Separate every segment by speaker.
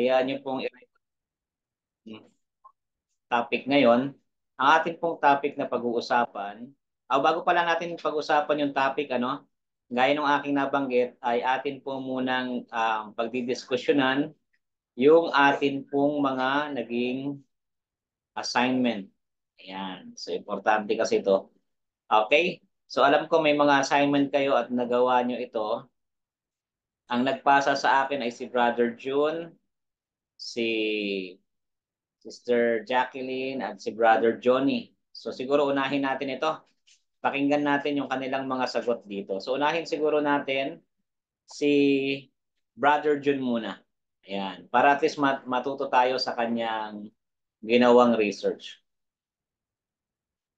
Speaker 1: Ayan yung pong topic ngayon. Ang ating pong topic na pag-uusapan, oh, bago pa lang natin pag-usapan yung topic, ano, gaya ng aking nabanggit, ay atin po munang um, pagdidiskusyonan yung atin pong mga naging assignment. Ayan. So, importante kasi ito. Okay? So, alam ko may mga assignment kayo at nagawa nyo ito. Ang nagpasa sa akin ay si Brother June, si Sister Jacqueline, at si Brother Johnny. So, siguro unahin natin ito pakinggan natin yung kanilang mga sagot dito. So unahin siguro natin si Brother Jun muna. Ayan. Para at least mat matuto tayo sa kanyang ginawang research.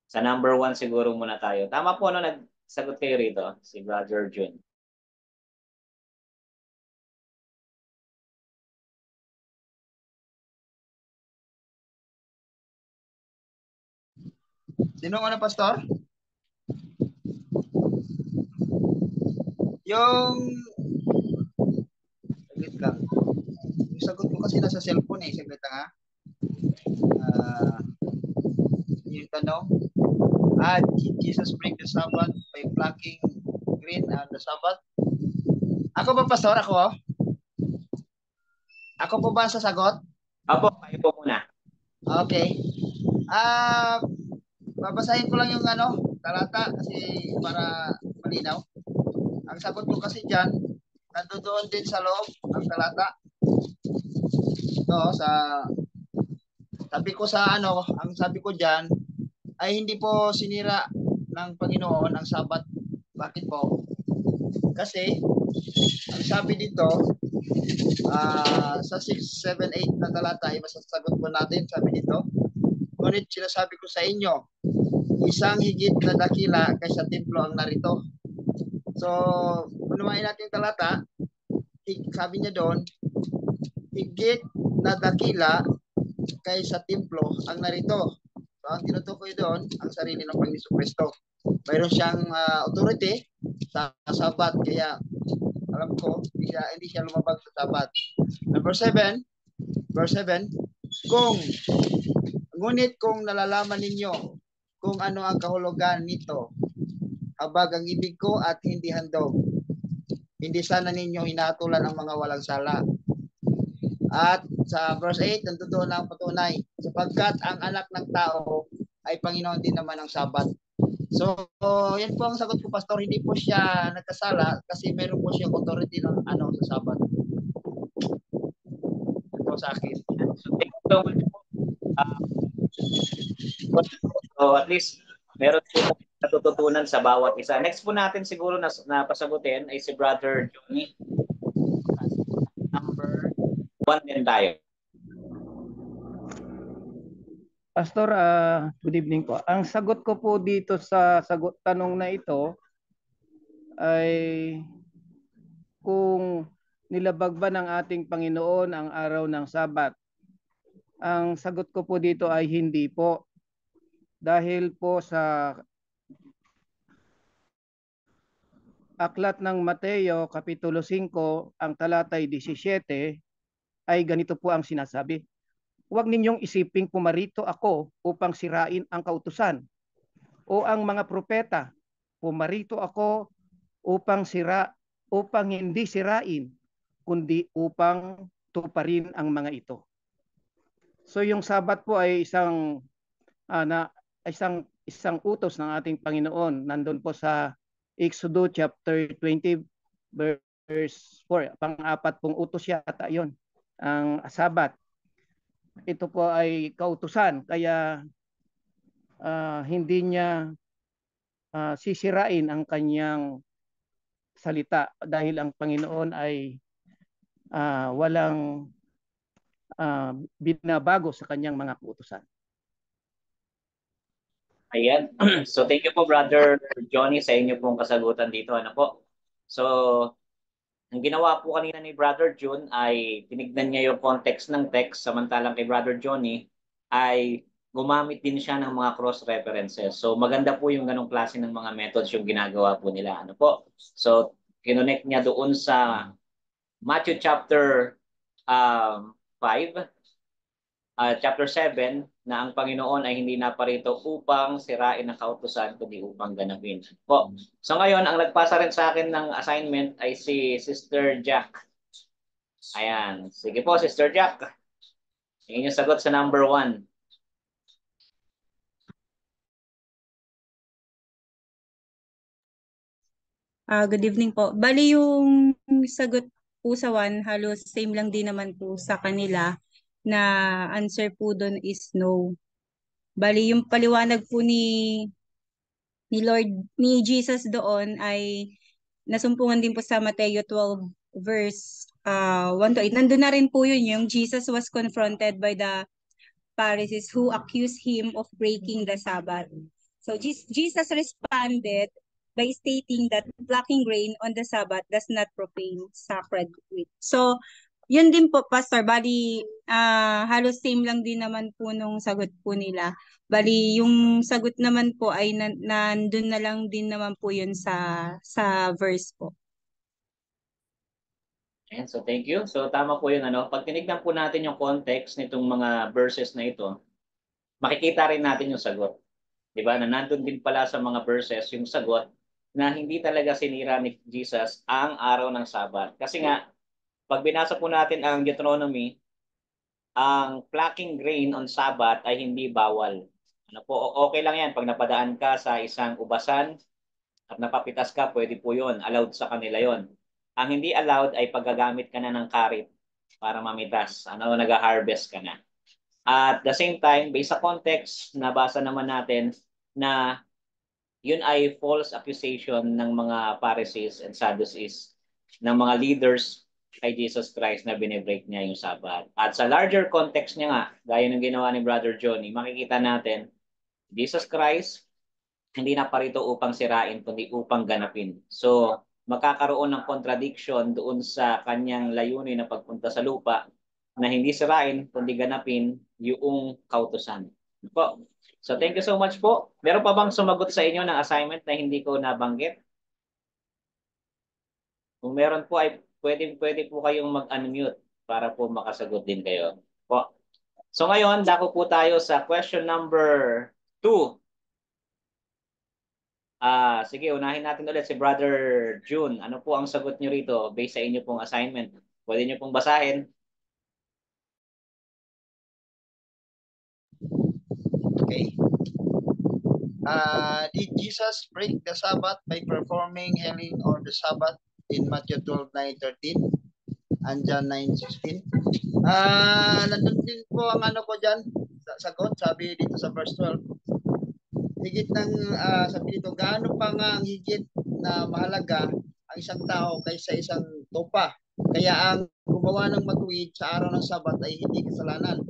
Speaker 1: Sa number one siguro muna tayo. Tama po no, nagsagot kayo rito, si Brother Jun.
Speaker 2: Sino na, Pastor? Yung saglit lang. Yung sagot ko kasi nasa cellphone eh. Saglit lang ha. Uh, yung tanong. Ah, Jesus break the Sabbath by plucking green on the Sabbath. Ako ba, Pastor? Ako? Ako po ba sa sagot?
Speaker 1: Apo, kayo po muna.
Speaker 2: Okay. Ah, uh, babasahin ko lang yung ano, talata kasi para malinaw. Ang sagot ko kasi dyan, nandoon din sa loob ang talata. Ito, sa sabi ko sa ano, ang sabi ko dyan, ay hindi po sinira ng Panginoon ang sabat. Bakit po? Kasi, ang sabi dito, uh, sa 6, 7, 8 na talata, ay masasagot po natin, sabi dito, ngunit sinasabi ko sa inyo, isang higit na dakila kaysa templo ang narito So, unawain natin yung talata. Sabi niya doon, higit na dakila kaysa templo ang narito. So, ang tinutukoy doon, ang sarili ng Panginoon Kristo. Mayroon siyang uh, authority sa sabat. Kaya, alam ko, hindi siya, hindi siya lumabag sa sabat. Number 7, verse 7, kung, ngunit kung nalalaman ninyo kung ano ang kahulugan nito habag ang ibig ko at hindi handog. Hindi sana ninyo hinatulan ang mga walang sala. At sa verse 8, nandoon ang patunay, sapagkat ang anak ng tao ay Panginoon din naman ng Sabat. So, yan po ang sagot ko, Pastor. Hindi po siya nagkasala kasi meron po siyang authority ng ano sa Sabat. Ito sa akin.
Speaker 1: So, uh, so at least meron po natututunan sa bawat isa. Next po natin siguro na, na pasagutin ay si Brother Johnny. Number one din tayo.
Speaker 3: Pastor, uh, good evening po. Ang sagot ko po dito sa sagot tanong na ito ay kung nilabag ba ng ating Panginoon ang araw ng Sabat. Ang sagot ko po dito ay hindi po. Dahil po sa aklat ng Mateo Kapitulo 5, ang talatay 17, ay ganito po ang sinasabi. Huwag ninyong isiping pumarito ako upang sirain ang kautusan o ang mga propeta. Pumarito ako upang sira upang hindi sirain kundi upang tuparin ang mga ito. So yung Sabat po ay isang uh, na isang isang utos ng ating Panginoon nandun po sa Exodus chapter 20 verse 4. Pang-apat pong utos yata yon ang sabat. Ito po ay kautusan kaya uh, hindi niya uh, sisirain ang kanyang salita dahil ang Panginoon ay uh, walang uh, binabago sa kanyang mga kautusan.
Speaker 1: Ayan. So thank you po Brother Johnny sa inyo pong kasagutan dito. Ano po? So ang ginawa po kanina ni Brother June ay tinignan niya yung context ng text samantalang kay Brother Johnny ay gumamit din siya ng mga cross references. So maganda po yung ganong klase ng mga methods yung ginagawa po nila. Ano po? So kinonect niya doon sa Matthew chapter um, 5, uh, chapter 7, na ang Panginoon ay hindi naparito upang sirain ang kautusan, kundi upang ganapin. Po. So ngayon, ang nagpasa rin sa akin ng assignment ay si Sister Jack. Ayan. Sige po, Sister Jack. Yung inyong sagot sa number 1.
Speaker 4: Uh, good evening po. Bali yung sagot po sa one, halos same lang din naman po sa kanila na answer po doon is no. Bali yung paliwanag po ni ni Lord ni Jesus doon ay nasumpungan din po sa Mateo 12 verse uh, 1 to 8. Nandun na rin po yun yung Jesus was confronted by the Pharisees who accused him of breaking the Sabbath. So Jesus responded by stating that plucking grain on the Sabbath does not profane sacred wheat. So, yun din po, Pastor. Bali, uh, halos same lang din naman po nung sagot po nila. Bali, yung sagot naman po ay na, nandun na lang din naman po yun sa, sa verse po.
Speaker 1: Ayan, so thank you. So tama po yun. Ano? Pag tinignan po natin yung context nitong mga verses na ito, makikita rin natin yung sagot. Di ba? Na nandun din pala sa mga verses yung sagot na hindi talaga sinira ni Jesus ang araw ng Sabat. Kasi nga, pag binasa po natin ang Deuteronomy, ang plucking grain on Sabat ay hindi bawal. Ano po, okay lang yan pag napadaan ka sa isang ubasan at napapitas ka, pwede po yon Allowed sa kanila yon Ang hindi allowed ay paggagamit ka na ng karit para mamitas. Ano, nag-harvest ka na. At the same time, based sa context, nabasa naman natin na yun ay false accusation ng mga Pharisees and Sadducees, ng mga leaders kay Jesus Christ na binibreak niya yung Sabbath. At sa larger context niya nga, gaya ng ginawa ni Brother Johnny, makikita natin, Jesus Christ, hindi na parito upang sirain, kundi upang ganapin. So, magkakaroon ng contradiction doon sa kanyang layunin na pagpunta sa lupa na hindi sirain, kundi ganapin yung kautosan. Po. So thank you so much po. Meron pa bang sumagot sa inyo ng assignment na hindi ko nabanggit? Kung meron po ay pwede, pwede po kayong mag-unmute para po makasagot din kayo. Po. So ngayon, dako po tayo sa question number 2. Ah, sige, unahin natin ulit si Brother June. Ano po ang sagot niyo rito based sa inyo pong assignment? Pwede niyo pong basahin.
Speaker 2: Okay. Uh, did Jesus break the Sabbath by performing healing on the Sabbath in Matthew 12, 9, 13 and John 9, 16? Uh, nandun din po ang ano ko dyan, sagot, sabi dito sa verse 12. Higit ng, uh, sabi dito, gaano pa nga ang higit na mahalaga ang isang tao kaysa isang tupa. Kaya ang gumawa ng matuwid sa araw ng Sabat ay hindi kasalanan.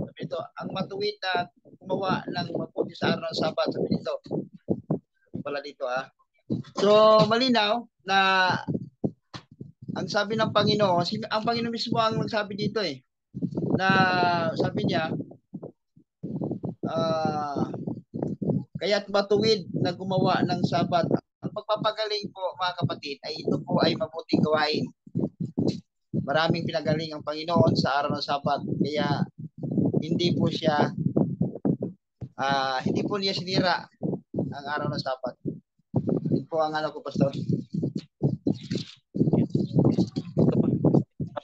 Speaker 2: Sabi dito, ang matuwid na gumawa ng mabuti sa araw ng Sabat. Sabi dito. Wala dito ah. So, malinaw na ang sabi ng Panginoon, ang Panginoon mismo ang nagsabi dito eh, na sabi niya, uh, kaya't matuwid na gumawa ng sabat. Ang pagpapagaling po mga kapatid ay ito po ay mabuting gawain. Maraming pinagaling ang Panginoon sa araw ng sabat. Kaya hindi po siya uh, hindi po niya sinira ang araw ng Sabat. Yun po ang ano ko, Pastor.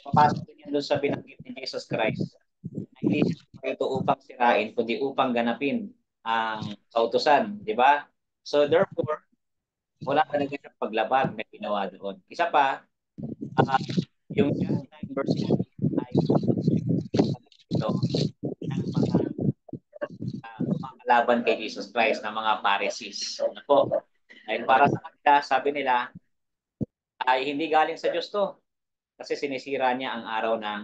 Speaker 1: Papasok din doon sa binanggit ni Jesus Christ. Hindi ito upang sirain, kundi upang ganapin ang kautusan, di ba? So therefore, wala talaga siyang paglabag na ginawa doon. Isa pa, uh, yung John 9 verse 8 ay ito, ng mga laban kay Jesus Christ ng mga Pharisees. Ano po? Ay para sa kanila, sabi nila, ay hindi galing sa Diyos to. Kasi sinisira niya ang araw ng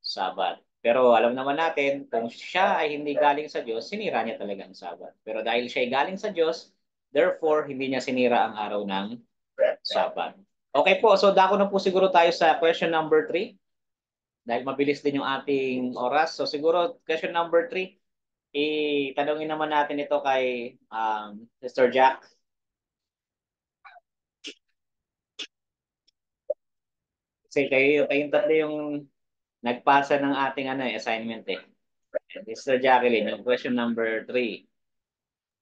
Speaker 1: Sabat. Pero alam naman natin, kung siya ay hindi galing sa Diyos, sinira niya talaga ang Sabat. Pero dahil siya ay galing sa Diyos, therefore, hindi niya sinira ang araw ng Sabat. Okay po, so dako na po siguro tayo sa question number 3. Dahil mabilis din yung ating oras. So siguro question number 3, itanongin naman natin ito kay um, Mr. Jack. Kasi kayo, kayong tatlo yung nagpasa ng ating ano, eh, assignment eh. Mr. Jacqueline, yung question number 3.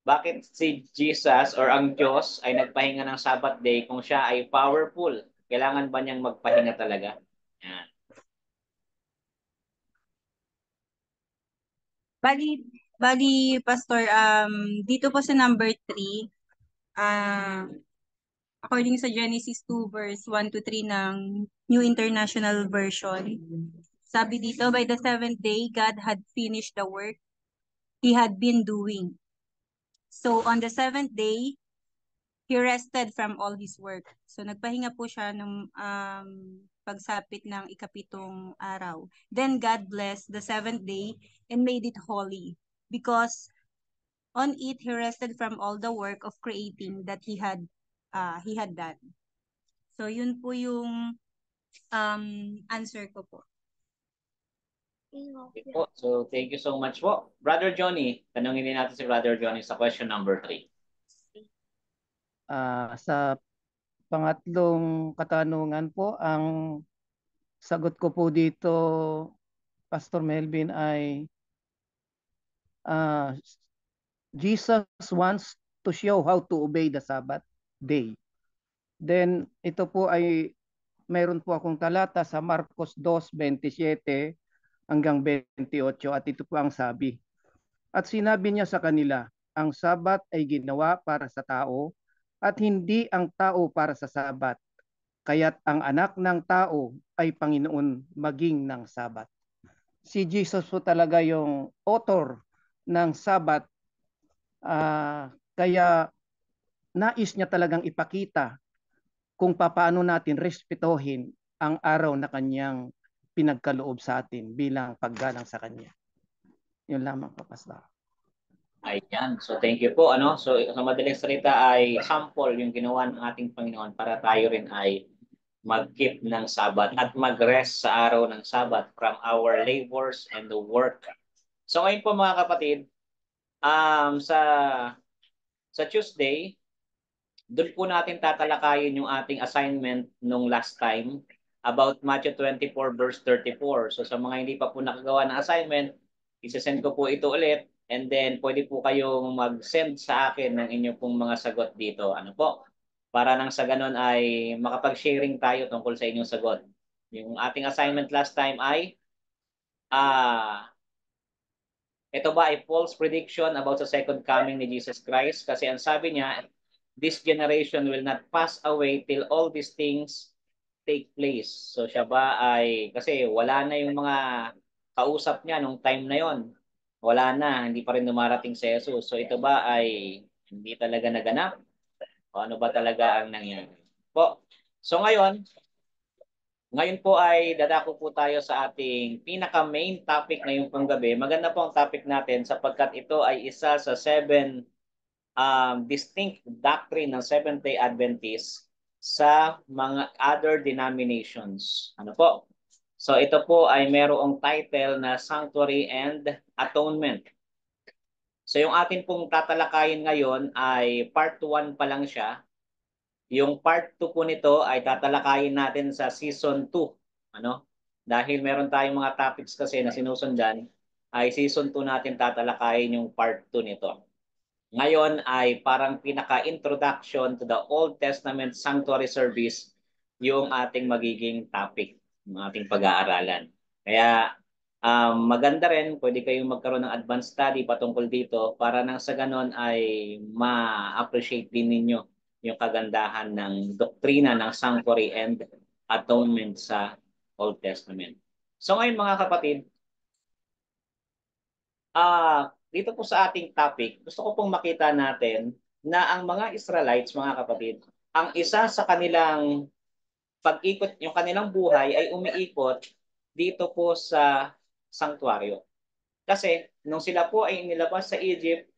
Speaker 1: Bakit si Jesus or ang Diyos ay nagpahinga ng Sabbath day kung siya ay powerful? Kailangan ba niyang magpahinga talaga? Yan.
Speaker 4: Bali, bali, Pastor, um, dito po sa number 3, ah, according sa Genesis 2 verse 1 to 3 ng New International Version, sabi dito, by the seventh day, God had finished the work he had been doing. So, on the seventh day, he rested from all his work. So, nagpahinga po siya ng um, pagsapit ng ikapitong araw. Then, God blessed the seventh day and made it holy because on it, he rested from all the work of creating that he had uh, he had done. So, yun po yung um, answer ko po.
Speaker 1: Okay po. So, thank you so much po. Brother Johnny, tanungin din natin si Brother Johnny sa question number 3.
Speaker 3: Ah, sa pangatlong katanungan po, ang sagot ko po dito, Pastor Melvin, ay ah, Jesus wants to show how to obey the Sabbath day. Then, ito po ay mayroon po akong talata sa Marcos 2:27 hanggang 28 at ito po ang sabi. At sinabi niya sa kanila, ang Sabat ay ginawa para sa tao at hindi ang tao para sa Sabat. Kaya't ang anak ng tao ay Panginoon maging ng Sabat. Si Jesus po talaga yung author ng Sabat. Ah, kaya nais niya talagang ipakita kung paano natin respetuhin ang araw na kanyang pinagkaloob sa atin bilang paggalang sa kanya. Yun lamang Pastor.
Speaker 1: Ayan. So, thank you po. Ano? So, sa madaling salita ay sample yung ginawa ng ating Panginoon para tayo rin ay mag-keep ng Sabat at mag-rest sa araw ng Sabat from our labors and the work. So, ngayon po mga kapatid, um, sa sa Tuesday, doon po natin tatalakayin yung ating assignment nung last time about Matthew 24 verse 34. So sa mga hindi pa po nakagawa ng assignment, isesend ko po ito ulit and then pwede po kayong mag-send sa akin ng inyong pong mga sagot dito. Ano po? Para nang sa ganun ay makapag-sharing tayo tungkol sa inyong sagot. Yung ating assignment last time ay ah ito ba ay false prediction about sa second coming ni Jesus Christ? Kasi ang sabi niya, this generation will not pass away till all these things take place. So siya ba ay, kasi wala na yung mga kausap niya nung time na yon. Wala na, hindi pa rin dumarating si Jesus. So ito ba ay hindi talaga naganap? O ano ba talaga ang nangyari? Po. So ngayon, ngayon po ay dadako po tayo sa ating pinaka main topic ngayong panggabi. Maganda po ang topic natin sapagkat ito ay isa sa seven um, distinct doctrine ng Seventh-day Adventist sa mga other denominations. Ano po? So ito po ay merong title na Sanctuary and Atonement. So yung atin pong tatalakayin ngayon ay part 1 pa lang siya. Yung part 2 po nito ay tatalakayin natin sa season 2. Ano? Dahil meron tayong mga topics kasi na sinusundan, ay season 2 natin tatalakayin yung part 2 nito. Ngayon ay parang pinaka-introduction to the Old Testament Sanctuary Service yung ating magiging topic ng ating pag-aaralan. Kaya um, maganda rin, pwede kayong magkaroon ng advanced study patungkol dito para nang sa ganon ay ma-appreciate din ninyo yung kagandahan ng doktrina ng Sanctuary and Atonement sa Old Testament. So ngayon mga kapatid, ah uh, dito po sa ating topic, gusto ko pong makita natin na ang mga Israelites, mga kapatid, ang isa sa kanilang pag-ikot, yung kanilang buhay ay umiikot dito po sa sanktuaryo. Kasi nung sila po ay nilabas sa Egypt,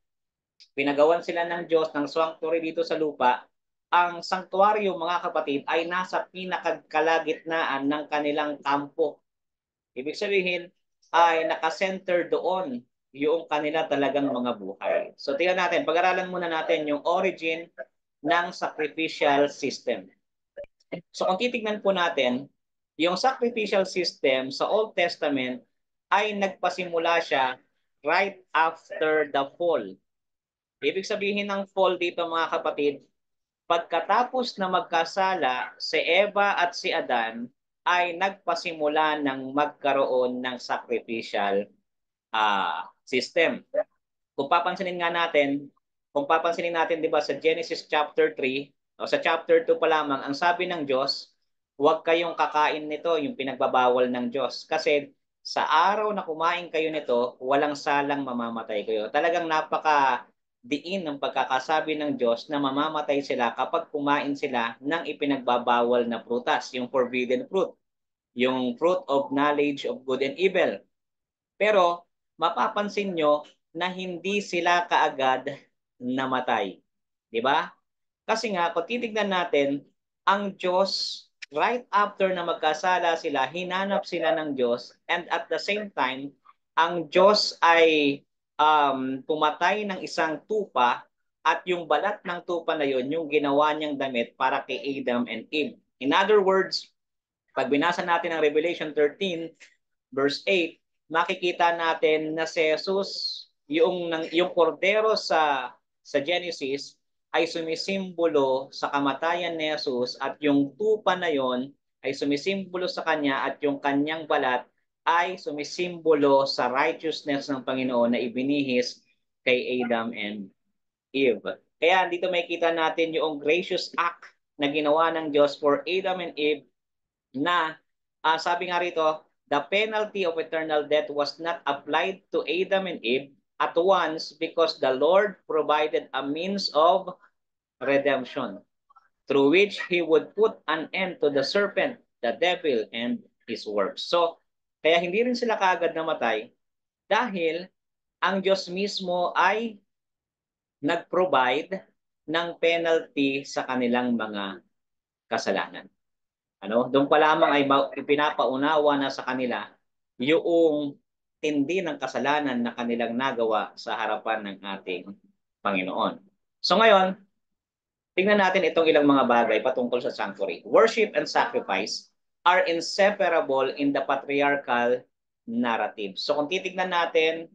Speaker 1: pinagawan sila ng Diyos ng sanctuary dito sa lupa, ang sanktuaryo mga kapatid ay nasa pinakakalagitnaan ng kanilang kampo. Ibig sabihin ay nakasenter doon yung kanila talagang mga buhay. So tingnan natin, pag-aralan muna natin yung origin ng sacrificial system. So kung titignan po natin, yung sacrificial system sa Old Testament ay nagpasimula siya right after the fall. Ibig sabihin ng fall dito mga kapatid, pagkatapos na magkasala si Eva at si Adan ay nagpasimula ng magkaroon ng sacrificial uh, system. Kung papansinin nga natin, kung papansinin natin 'di ba sa Genesis chapter 3 o sa chapter 2 pa lamang, ang sabi ng Diyos, huwag kayong kakain nito, yung pinagbabawal ng Diyos. Kasi sa araw na kumain kayo nito, walang salang mamamatay kayo. Talagang napaka diin ng pagkakasabi ng Diyos na mamamatay sila kapag kumain sila ng ipinagbabawal na prutas, yung forbidden fruit, yung fruit of knowledge of good and evil. Pero mapapansin nyo na hindi sila kaagad namatay. Di ba? Kasi nga, kung titignan natin, ang Diyos right after na magkasala sila, hinanap sila ng Diyos and at the same time, ang Diyos ay um, pumatay ng isang tupa at yung balat ng tupa na yon yung ginawa niyang damit para kay Adam and Eve. In other words, pag binasa natin ang Revelation 13 verse 8, makikita natin na si Jesus, yung, yung kordero sa, sa Genesis, ay sumisimbolo sa kamatayan ni Jesus at yung tupa na yon ay sumisimbolo sa kanya at yung kanyang balat ay sumisimbolo sa righteousness ng Panginoon na ibinihis kay Adam and Eve. Kaya dito may kita natin yung gracious act na ginawa ng Diyos for Adam and Eve na uh, sabi nga rito, the penalty of eternal death was not applied to Adam and Eve at once because the Lord provided a means of redemption through which he would put an end to the serpent, the devil, and his works. So, kaya hindi rin sila kaagad namatay dahil ang Diyos mismo ay nag-provide ng penalty sa kanilang mga kasalanan. Ano? Doon pa lamang ay pinapaunawa na sa kanila yung tindi ng kasalanan na kanilang nagawa sa harapan ng ating Panginoon. So ngayon, tingnan natin itong ilang mga bagay patungkol sa sanctuary. Worship and sacrifice are inseparable in the patriarchal narrative. So kung titignan natin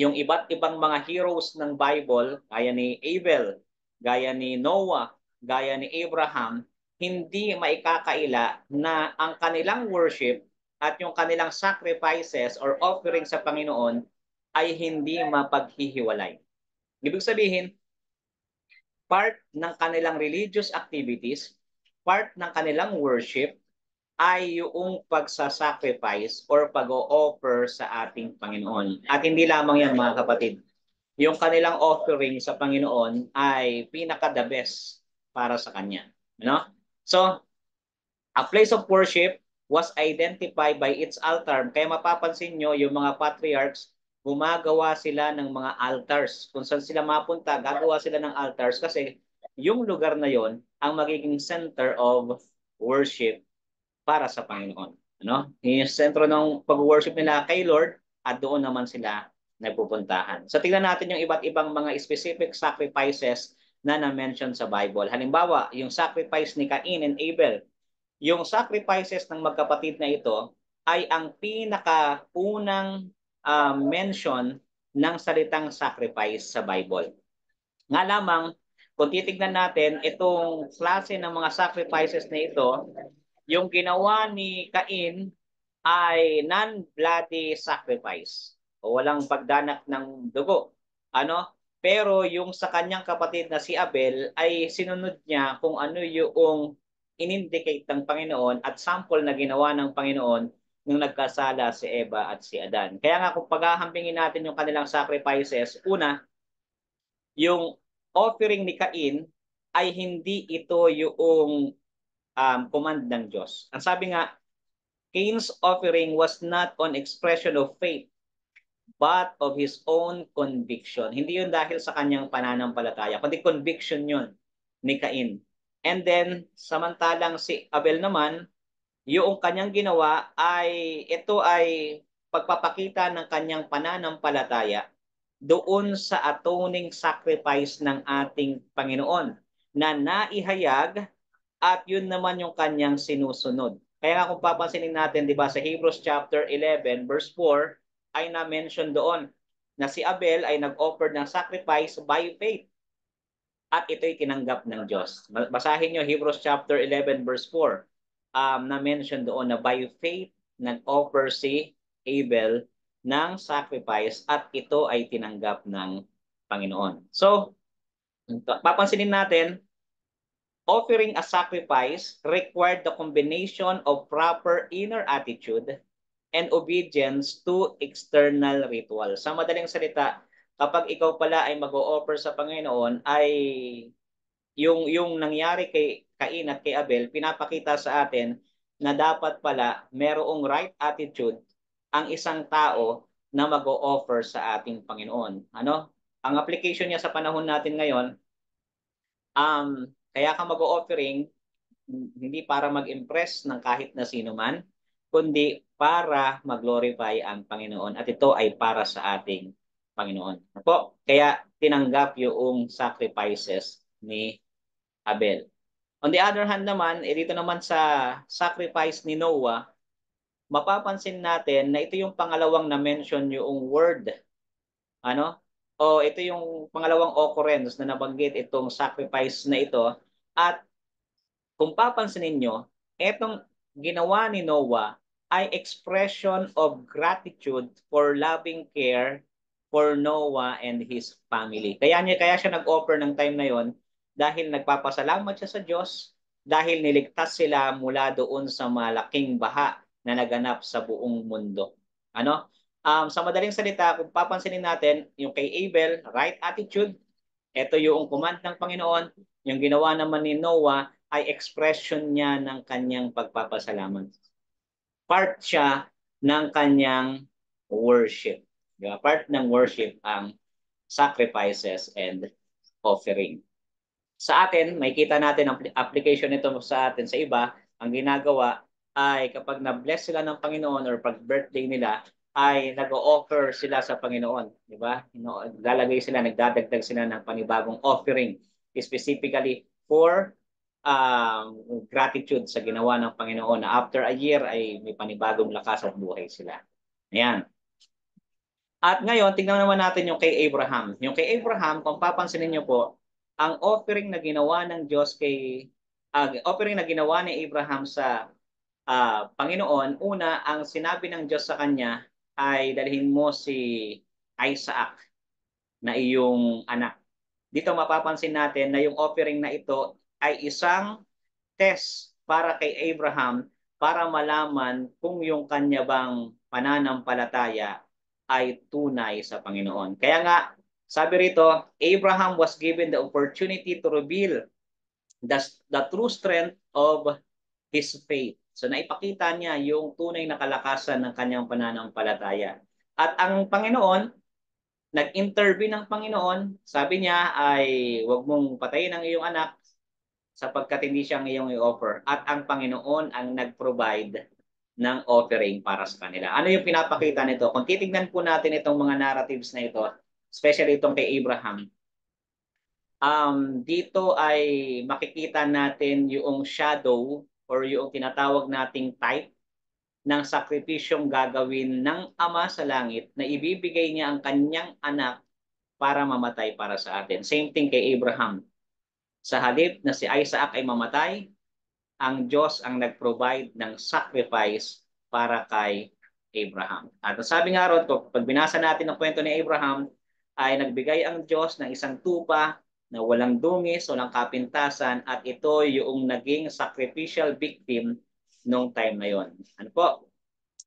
Speaker 1: yung iba't ibang mga heroes ng Bible, gaya ni Abel, gaya ni Noah, gaya ni Abraham, hindi maikakaila na ang kanilang worship at yung kanilang sacrifices or offering sa Panginoon ay hindi mapaghihiwalay. Ibig sabihin, part ng kanilang religious activities, part ng kanilang worship ay yung pagsasacrifice or pag-o-offer sa ating Panginoon. At hindi lamang yan mga kapatid. Yung kanilang offering sa Panginoon ay pinaka the best para sa Kanya. No? So, a place of worship was identified by its altar. Kaya mapapansin nyo, yung mga patriarchs, gumagawa sila ng mga altars. Kung saan sila mapunta, gagawa sila ng altars kasi yung lugar na yon ang magiging center of worship para sa Panginoon. Ano? Yung sentro ng pag-worship nila kay Lord at doon naman sila nagpupuntahan. So tingnan natin yung iba't ibang mga specific sacrifices na na-mention sa Bible. Halimbawa, yung sacrifice ni Cain and Abel yung sacrifices ng magkapatid na ito ay ang pinakaunang uh, mention ng salitang sacrifice sa Bible. Nga lamang, kung titignan natin, itong klase ng mga sacrifices na ito, yung ginawa ni Cain ay non-bloody sacrifice o walang pagdanak ng dugo. Ano? Pero yung sa kanyang kapatid na si Abel ay sinunod niya kung ano yung inindicate ng Panginoon at sample na ginawa ng Panginoon nung nagkasala si Eva at si Adan. Kaya nga kung paghahambingin natin yung kanilang sacrifices, una, yung offering ni Cain ay hindi ito yung um, command ng Diyos. Ang sabi nga, Cain's offering was not on expression of faith, but of his own conviction. Hindi yun dahil sa kanyang pananampalataya, kundi conviction yun ni Cain. And then, samantalang si Abel naman, yung kanyang ginawa ay ito ay pagpapakita ng kanyang pananampalataya doon sa atoning sacrifice ng ating Panginoon na naihayag at yun naman yung kanyang sinusunod. Kaya nga kung papansinin natin, di ba, sa Hebrews chapter 11, verse 4, ay na-mention doon na si Abel ay nag-offer ng sacrifice by faith. At ito'y tinanggap ng Diyos. Basahin nyo Hebrews chapter 11 verse 4. Um, na-mention doon na by faith nag-offer si Abel ng sacrifice at ito ay tinanggap ng Panginoon. So, papansinin natin, offering a sacrifice required the combination of proper inner attitude and obedience to external ritual. Sa madaling salita, kapag ikaw pala ay mag-o-offer sa Panginoon ay yung yung nangyari kay Cain at kay Abel pinapakita sa atin na dapat pala merong right attitude ang isang tao na mag-o-offer sa ating Panginoon. Ano? Ang application niya sa panahon natin ngayon, um, kaya ka mag-o-offering hindi para mag-impress ng kahit na sino man, kundi para mag-glorify ang Panginoon at ito ay para sa ating Panginoon. Po, kaya tinanggap yung sacrifices ni Abel. On the other hand naman, eh, dito naman sa sacrifice ni Noah, mapapansin natin na ito yung pangalawang na mention yung word. Ano? O ito yung pangalawang occurrence na nabanggit itong sacrifice na ito. At kung papansinin nyo, itong ginawa ni Noah ay expression of gratitude for loving care for Noah and his family. Kaya niya kaya siya nag-offer ng time na yon dahil nagpapasalamat siya sa Diyos dahil niligtas sila mula doon sa malaking baha na naganap sa buong mundo. Ano? Um, sa madaling salita, kung papansinin natin, yung kay Abel, right attitude, ito yung command ng Panginoon, yung ginawa naman ni Noah ay expression niya ng kanyang pagpapasalamat part siya ng kanyang worship. Di ba? Part ng worship ang sacrifices and offering. Sa atin, may kita natin ang application nito sa atin sa iba, ang ginagawa ay kapag na-bless sila ng Panginoon or pag birthday nila, ay nag-offer sila sa Panginoon, di ba? Lalagay sila, nagdadagdag sila ng panibagong offering specifically for um, gratitude sa ginawa ng Panginoon na after a year ay may panibagong lakas at buhay sila. Ayan. At ngayon, tingnan naman natin yung kay Abraham. Yung kay Abraham, kung papansinin niyo po, ang offering na ginawa ng Diyos kay uh, offering na ginawa ni Abraham sa uh, Panginoon, una, ang sinabi ng Diyos sa kanya ay dalhin mo si Isaac na iyong anak. Dito mapapansin natin na yung offering na ito ay isang test para kay Abraham para malaman kung yung kanya bang pananampalataya ay tunay sa Panginoon. Kaya nga, sabi rito, Abraham was given the opportunity to reveal the, the true strength of his faith. So naipakita niya yung tunay na kalakasan ng kanyang pananampalataya. At ang Panginoon, nag-intervene ng Panginoon, sabi niya ay huwag mong patayin ang iyong anak sapagkat hindi siya ngayong i-offer at ang Panginoon ang nag-provide ng offering para sa kanila. Ano yung pinapakita nito? Kung titignan po natin itong mga narratives na ito, especially itong kay Abraham, um, dito ay makikita natin yung shadow or yung tinatawag nating type ng sakripisyong gagawin ng Ama sa Langit na ibibigay niya ang kanyang anak para mamatay para sa atin. Same thing kay Abraham sa halip na si Isaac ay mamatay, ang Diyos ang nag-provide ng sacrifice para kay Abraham. At sabi nga ron, pag binasa natin ang kwento ni Abraham, ay nagbigay ang Diyos ng isang tupa na walang dungis, walang kapintasan, at ito yung naging sacrificial victim nung time na yon. Ano po?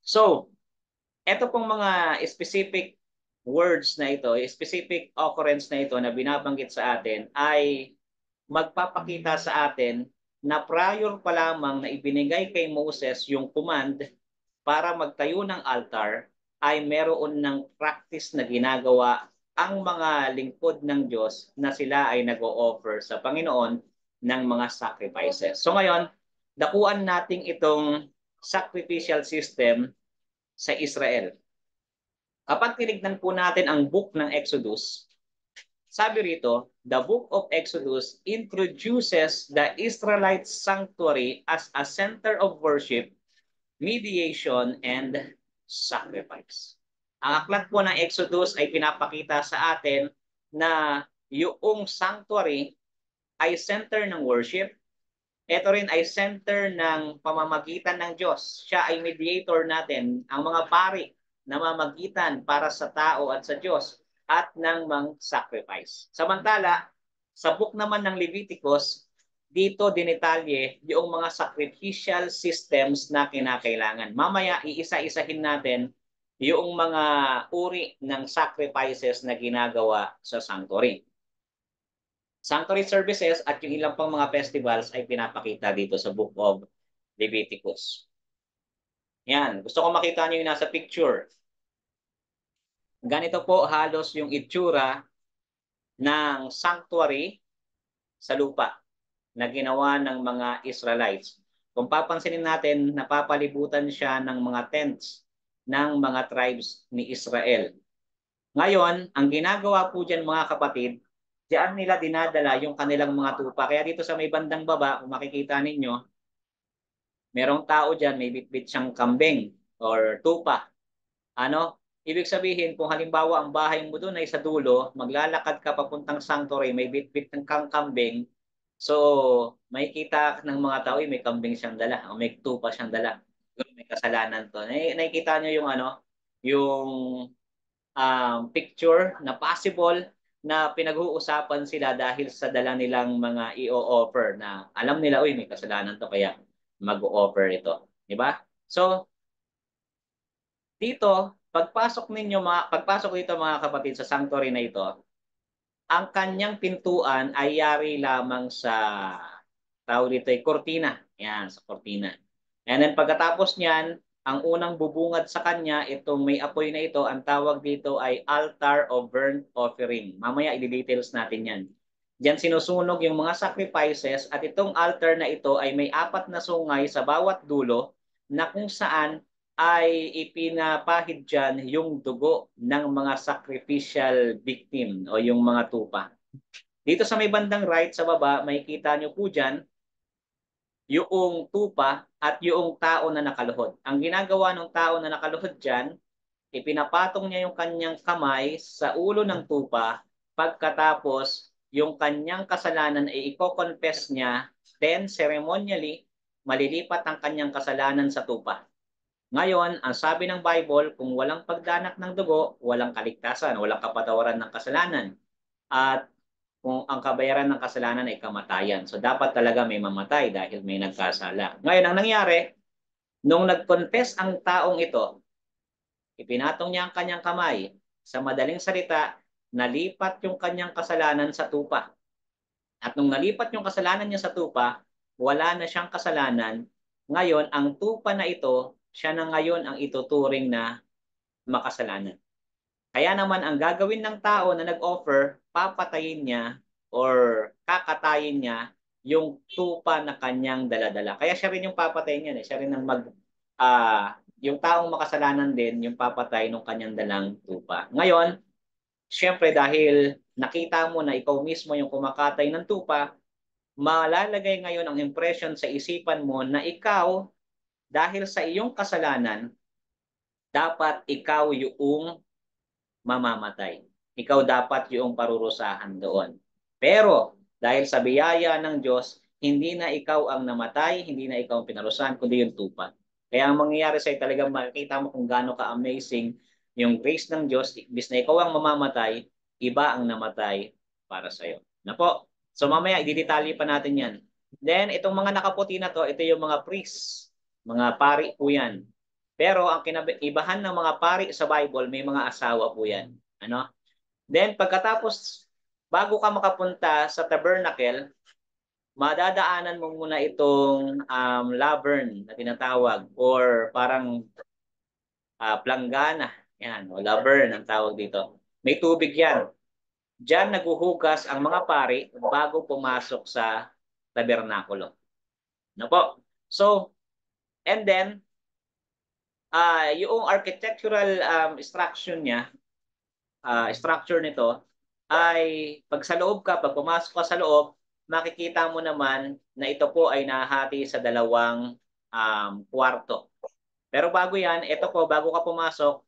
Speaker 1: So, ito pong mga specific words na ito, specific occurrence na ito na binabanggit sa atin ay magpapakita sa atin na prior pa lamang na ibinigay kay Moses yung command para magtayo ng altar ay meron ng practice na ginagawa ang mga lingkod ng Diyos na sila ay nag-o-offer sa Panginoon ng mga sacrifices. So ngayon, dakuan natin itong sacrificial system sa Israel. Kapag tinignan po natin ang book ng Exodus, sabi rito, the book of Exodus introduces the Israelite sanctuary as a center of worship mediation, and sacrifice. Ang aklat po ng Exodus ay pinapakita sa atin na yung sanctuary ay center ng worship. Ito rin ay center ng pamamagitan ng Diyos. Siya ay mediator natin, ang mga pari na mamagitan para sa tao at sa Diyos at ng mga sacrifice. Samantala, sa book naman ng Leviticus, dito dinetalye yung mga sacrificial systems na kinakailangan. Mamaya iisa-isahin natin yung mga uri ng sacrifices na ginagawa sa sanctuary. Sanctuary services at yung ilang pang mga festivals ay pinapakita dito sa Book of Leviticus. Yan. Gusto ko makita niyo yung nasa picture. Ganito po halos yung itsura ng sanctuary sa lupa na ginawa ng mga Israelites. Kung papansinin natin, napapalibutan siya ng mga tents ng mga tribes ni Israel. Ngayon, ang ginagawa po dyan mga kapatid, diyan nila dinadala yung kanilang mga tupa. Kaya dito sa may bandang baba, kung makikita ninyo, merong tao dyan, may bitbit siyang kambing or tupa. Ano? Ibig sabihin, kung halimbawa ang bahay mo doon ay sa dulo, maglalakad ka papuntang sanctuary, may bitbit ng kang kambing, so may kita ng mga tao, may kambing siyang dala, o may tupa siyang dala. May kasalanan to. Nakikita nyo yung ano, yung um, picture na possible na pinag-uusapan sila dahil sa dala nilang mga i-offer na alam nila, uy, may kasalanan to, kaya mag-offer ito. Di ba? So, dito, pagpasok ninyo mga pagpasok dito mga kapatid sa sanctuary na ito, ang kanyang pintuan ay yari lamang sa tawag dito ay kortina. Yan, sa kortina. And then pagkatapos niyan, ang unang bubungad sa kanya, itong may apoy na ito, ang tawag dito ay altar of burnt offering. Mamaya i-details natin yan. Diyan sinusunog yung mga sacrifices at itong altar na ito ay may apat na sungay sa bawat dulo na kung saan ay ipinapahid dyan yung dugo ng mga sacrificial victim o yung mga tupa. Dito sa may bandang right sa baba, makikita nyo po dyan yung tupa at yung tao na nakaluhod. Ang ginagawa ng tao na nakaluhod dyan, ipinapatong niya yung kanyang kamay sa ulo ng tupa pagkatapos yung kanyang kasalanan ay i-confess niya, then ceremonially, malilipat ang kanyang kasalanan sa tupa. Ngayon, ang sabi ng Bible, kung walang pagdanak ng dugo, walang kaligtasan, walang kapatawaran ng kasalanan. At kung ang kabayaran ng kasalanan ay kamatayan. So dapat talaga may mamatay dahil may nagkasala. Ngayon, ang nangyari, nung nag-confess ang taong ito, ipinatong niya ang kanyang kamay. Sa madaling salita, nalipat yung kanyang kasalanan sa tupa. At nung nalipat yung kasalanan niya sa tupa, wala na siyang kasalanan. Ngayon, ang tupa na ito siya na ngayon ang ituturing na makasalanan. Kaya naman ang gagawin ng tao na nag-offer, papatayin niya or kakatayin niya yung tupa na kanyang daladala. Kaya siya rin yung papatayin niya. Eh. Siya rin ang mag... Uh, yung taong makasalanan din, yung papatay ng kanyang dalang tupa. Ngayon, syempre dahil nakita mo na ikaw mismo yung kumakatay ng tupa, malalagay ngayon ang impression sa isipan mo na ikaw dahil sa iyong kasalanan, dapat ikaw yung mamamatay. Ikaw dapat yung parurusahan doon. Pero dahil sa biyaya ng Diyos, hindi na ikaw ang namatay, hindi na ikaw ang pinarusahan, kundi yung tupa. Kaya ang mangyayari sa'yo talagang makikita mo kung gaano ka-amazing yung grace ng Diyos. Bis na ikaw ang mamamatay, iba ang namatay para sa'yo. Na po. So mamaya, ididetalye pa natin yan. Then, itong mga nakaputi na to, ito yung mga priests mga pari po yan. Pero ang kinaibahan ng mga pari sa Bible, may mga asawa po yan. Ano? Then pagkatapos, bago ka makapunta sa tabernacle, madadaanan mo muna itong um, lavern na tinatawag or parang uh, planggana. Yan, o lavern ang tawag dito. May tubig yan. Diyan naguhugas ang mga pari bago pumasok sa tabernakulo. No po? So, And then, uh, yung architectural um, structure niya, uh, structure nito, ay pag sa loob ka, pag pumasok ka sa loob, makikita mo naman na ito po ay nahati sa dalawang um, kwarto. Pero bago yan, ito po, bago ka pumasok,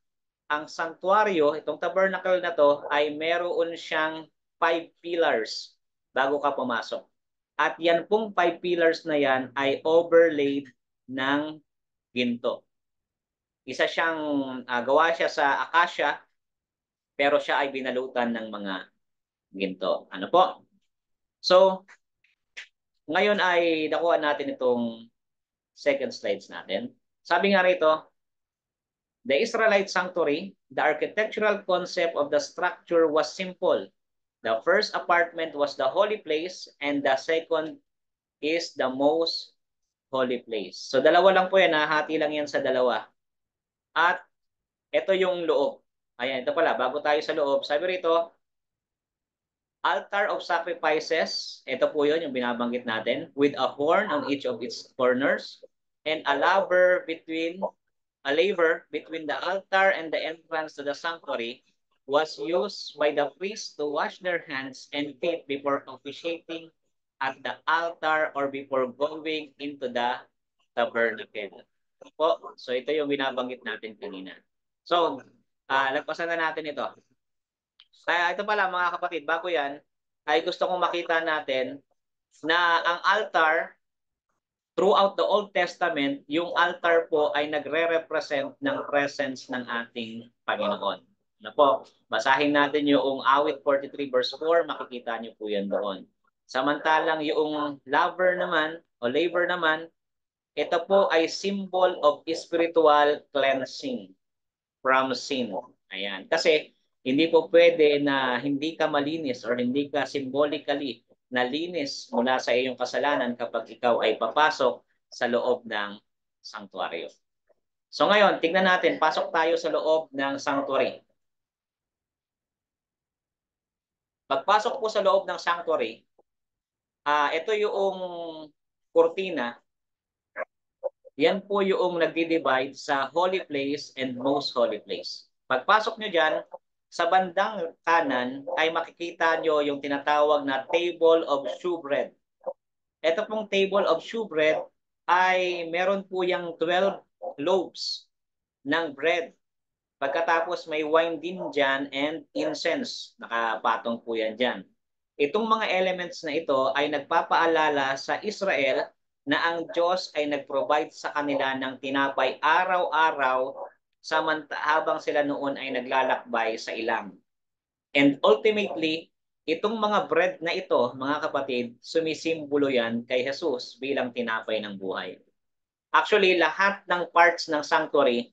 Speaker 1: ang sanctuaryo, itong tabernacle na to, ay meron siyang five pillars bago ka pumasok. At yan pong five pillars na yan ay overlaid ng ginto. Isa siyang, uh, gawa siya sa akasya, pero siya ay binalutan ng mga ginto. Ano po? So, ngayon ay nakuha natin itong second slides natin. Sabi nga rito, the Israelite sanctuary, the architectural concept of the structure was simple. The first apartment was the holy place and the second is the most holy place. So dalawa lang po yan, hati lang yan sa dalawa. At ito yung loob. Ayan, ito pala, bago tayo sa loob, sabi rito, altar of sacrifices, ito po yun, yung binabanggit natin, with a horn on each of its corners, and a laver between, a laver between the altar and the entrance to the sanctuary was used by the priests to wash their hands and feet before officiating at the altar or before going into the tabernacle. Po, so ito yung binabanggit natin kanina. So, uh, nagpasan na natin ito. Kaya ito pala mga kapatid, bago yan, ay gusto kong makita natin na ang altar, throughout the Old Testament, yung altar po ay nagre-represent ng presence ng ating Panginoon. Ano po? Basahin natin yung awit 43 verse 4, makikita niyo po yan doon. Samantalang yung laver naman, o labor naman, ito po ay symbol of spiritual cleansing from sin. Ayan. Kasi hindi po pwede na hindi ka malinis or hindi ka symbolically nalinis mula sa iyong kasalanan kapag ikaw ay papasok sa loob ng sanctuary. So ngayon, tingnan natin, pasok tayo sa loob ng sanctuary. Pagpasok po sa loob ng sanctuary, uh, ito yung kurtina yan po yung nagdi-divide sa holy place and most holy place. Pagpasok nyo dyan, sa bandang kanan ay makikita nyo yung tinatawag na table of shewbread. Ito pong table of shewbread ay meron po yung 12 loaves ng bread. Pagkatapos may wine din dyan and incense. Nakapatong po yan dyan. Itong mga elements na ito ay nagpapaalala sa Israel na ang Diyos ay nag-provide sa kanila ng tinapay araw-araw samanta habang sila noon ay naglalakbay sa ilang. And ultimately, itong mga bread na ito, mga kapatid, sumisimbolo yan kay Jesus bilang tinapay ng buhay. Actually, lahat ng parts ng sanctuary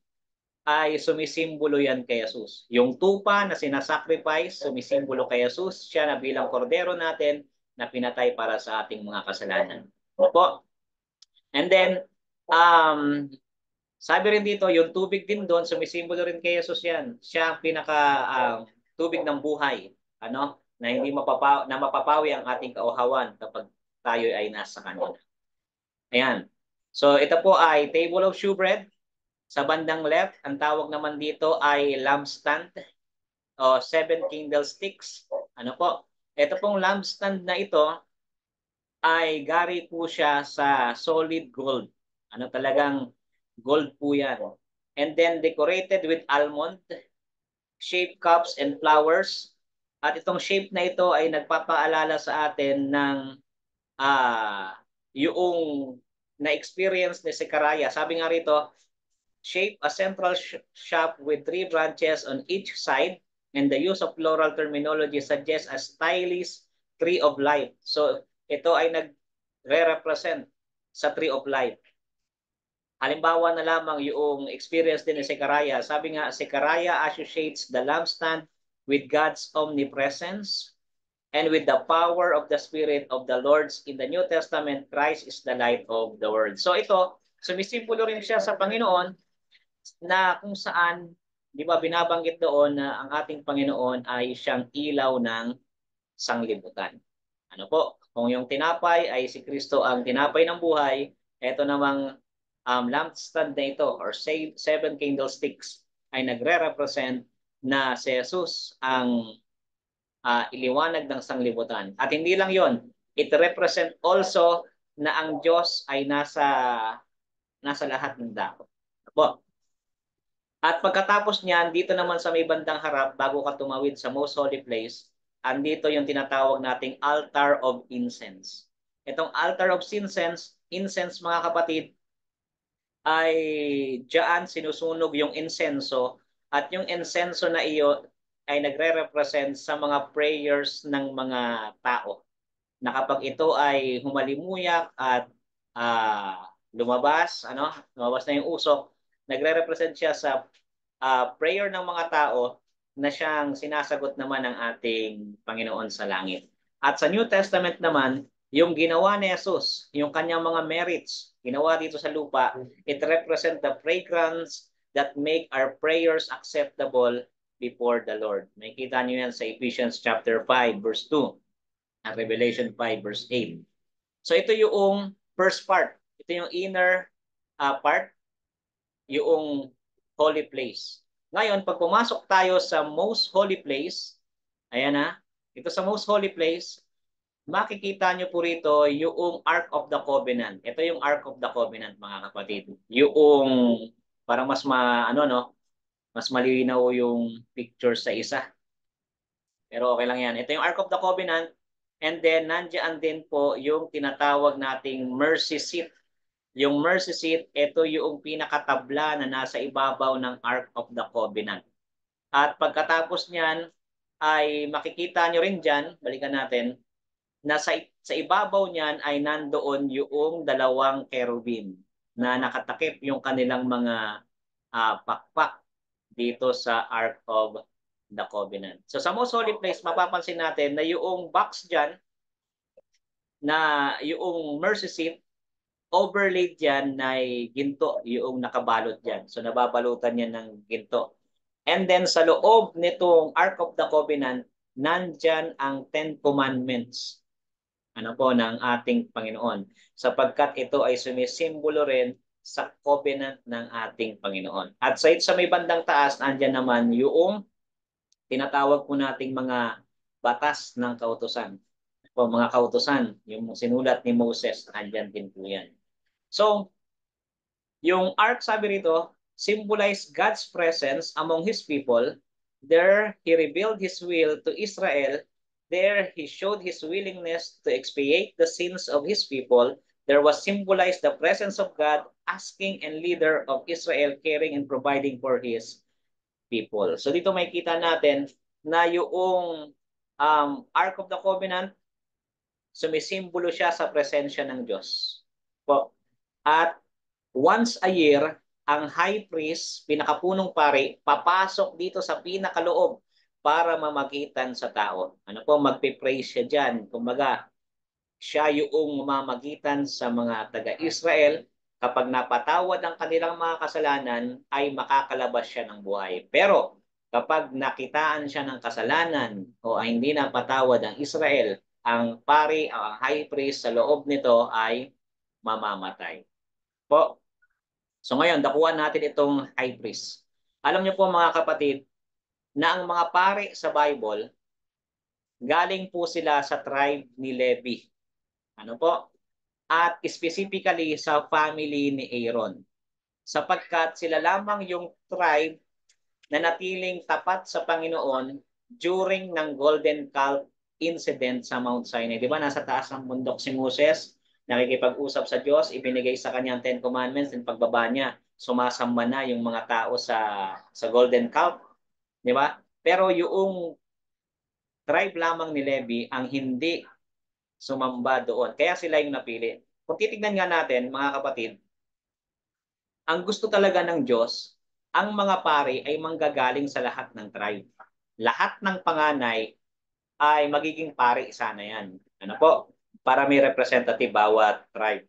Speaker 1: ay sumisimbolo yan kay Jesus. Yung tupa na sinasacrifice, sumisimbolo kay Jesus. Siya na bilang kordero natin na pinatay para sa ating mga kasalanan. Opo. And then, um, sabi rin dito, yung tubig din doon, sumisimbolo rin kay Jesus yan. Siya ang pinaka uh, tubig ng buhay. Ano? Na hindi mapapaw na mapapawi ang ating kauhawan kapag tayo ay nasa kanila. Ayan. So ito po ay table of shewbread. Sa bandang left, ang tawag naman dito ay lampstand o seven candlesticks. Ano po? Ito pong lampstand na ito ay gari po siya sa solid gold. Ano talagang gold po yan. And then decorated with almond, shaped cups and flowers. At itong shape na ito ay nagpapaalala sa atin ng uh, yung na-experience ni Sekaraya. Sabi nga rito, shape a central sh shop with three branches on each side and the use of plural terminology suggests a stylish tree of life. So ito ay nagre-represent sa tree of life. Halimbawa na lamang yung experience din ni Sekaraya. Sabi nga, Sekaraya associates the lampstand with God's omnipresence and with the power of the Spirit of the Lord's in the New Testament, Christ is the light of the world. So ito, sumisimbolo rin siya sa Panginoon na kung saan, di ba binabanggit doon na ang ating Panginoon ay siyang ilaw ng sanglibutan. Ano po? Kung yung tinapay ay si Kristo ang tinapay ng buhay, ito namang um, lampstand na ito or seven candlesticks ay nagre-represent na si Jesus ang uh, iliwanag ng sanglibutan. At hindi lang yon, it represent also na ang Diyos ay nasa nasa lahat ng dako. Po. At pagkatapos niyan, dito naman sa may bandang harap, bago ka tumawid sa most holy place, andito yung tinatawag nating altar of incense. Itong altar of incense, incense mga kapatid, ay diyan sinusunog yung insenso at yung insenso na iyo ay nagre-represent sa mga prayers ng mga tao. Na kapag ito ay humalimuyak at uh, lumabas, ano, lumabas na yung usok, nagre-represent siya sa uh, prayer ng mga tao na siyang sinasagot naman ng ating Panginoon sa langit. At sa New Testament naman, yung ginawa ni Jesus, yung kanyang mga merits, ginawa dito sa lupa, it represent the fragrance that make our prayers acceptable before the Lord. May kita niyo yan sa Ephesians chapter 5 verse 2 at Revelation 5 verse 8. So ito yung first part. Ito yung inner uh, part, yung holy place. Ngayon, pag pumasok tayo sa most holy place, ayan na, ito sa most holy place, makikita nyo po rito yung Ark of the Covenant. Ito yung Ark of the Covenant, mga kapatid. Yung, parang mas ma, ano no, mas malinaw yung picture sa isa. Pero okay lang yan. Ito yung Ark of the Covenant. And then, nandiyan din po yung tinatawag nating mercy seat yung mercy seat, ito yung pinakatabla na nasa ibabaw ng Ark of the Covenant. At pagkatapos niyan, ay makikita nyo rin dyan, balikan natin, na sa, sa ibabaw niyan ay nandoon yung dalawang cherubim na nakatakip yung kanilang mga uh, pakpak dito sa Ark of the Covenant. So sa most holy place, mapapansin natin na yung box dyan, na yung mercy seat, overlaid dyan na ginto yung nakabalot dyan. So nababalutan yan ng ginto. And then sa loob nitong Ark of the Covenant, nandyan ang Ten Commandments ano po ng ating Panginoon sapagkat ito ay sumisimbolo rin sa covenant ng ating Panginoon. At sa, sa may bandang taas, nandyan naman yung tinatawag po nating mga batas ng kautosan. O mga kautosan, yung sinulat ni Moses, nandyan din po yan. So, yung ark sabi rito, symbolize God's presence among His people. There, He revealed His will to Israel. There, He showed His willingness to expiate the sins of His people. There was symbolized the presence of God asking and leader of Israel caring and providing for His people. So dito may kita natin na yung um, Ark of the Covenant, sumisimbolo siya sa presensya ng Diyos. Po. At once a year, ang high priest, pinakapunong pare, papasok dito sa pinakaloob para mamagitan sa tao. Ano po, magpipray siya dyan. Kumbaga, siya yung mamagitan sa mga taga-Israel. Kapag napatawad ang kanilang mga kasalanan, ay makakalabas siya ng buhay. Pero kapag nakitaan siya ng kasalanan o ay hindi napatawad ang Israel, ang pari, ang high priest sa loob nito ay mamamatay. Po. So ngayon, dakuan natin itong high priest. Alam niyo po mga kapatid, na ang mga pare sa Bible, galing po sila sa tribe ni Levi. Ano po? At specifically sa family ni Aaron. Sapagkat sila lamang yung tribe na natiling tapat sa Panginoon during ng Golden Calf incident sa Mount Sinai. Di ba nasa taas ng bundok si Moses? Nakikipag-usap sa Diyos, ibinigay sa kanyang Ten Commandments, and pagbaba niya, sumasamba na yung mga tao sa sa Golden Calf. Di ba? Pero yung tribe lamang ni Levi ang hindi sumamba doon. Kaya sila yung napili. Kung titignan nga natin, mga kapatid, ang gusto talaga ng Diyos, ang mga pari ay manggagaling sa lahat ng tribe. Lahat ng panganay ay magiging pari sana yan. Ano po? Para may representative bawat tribe.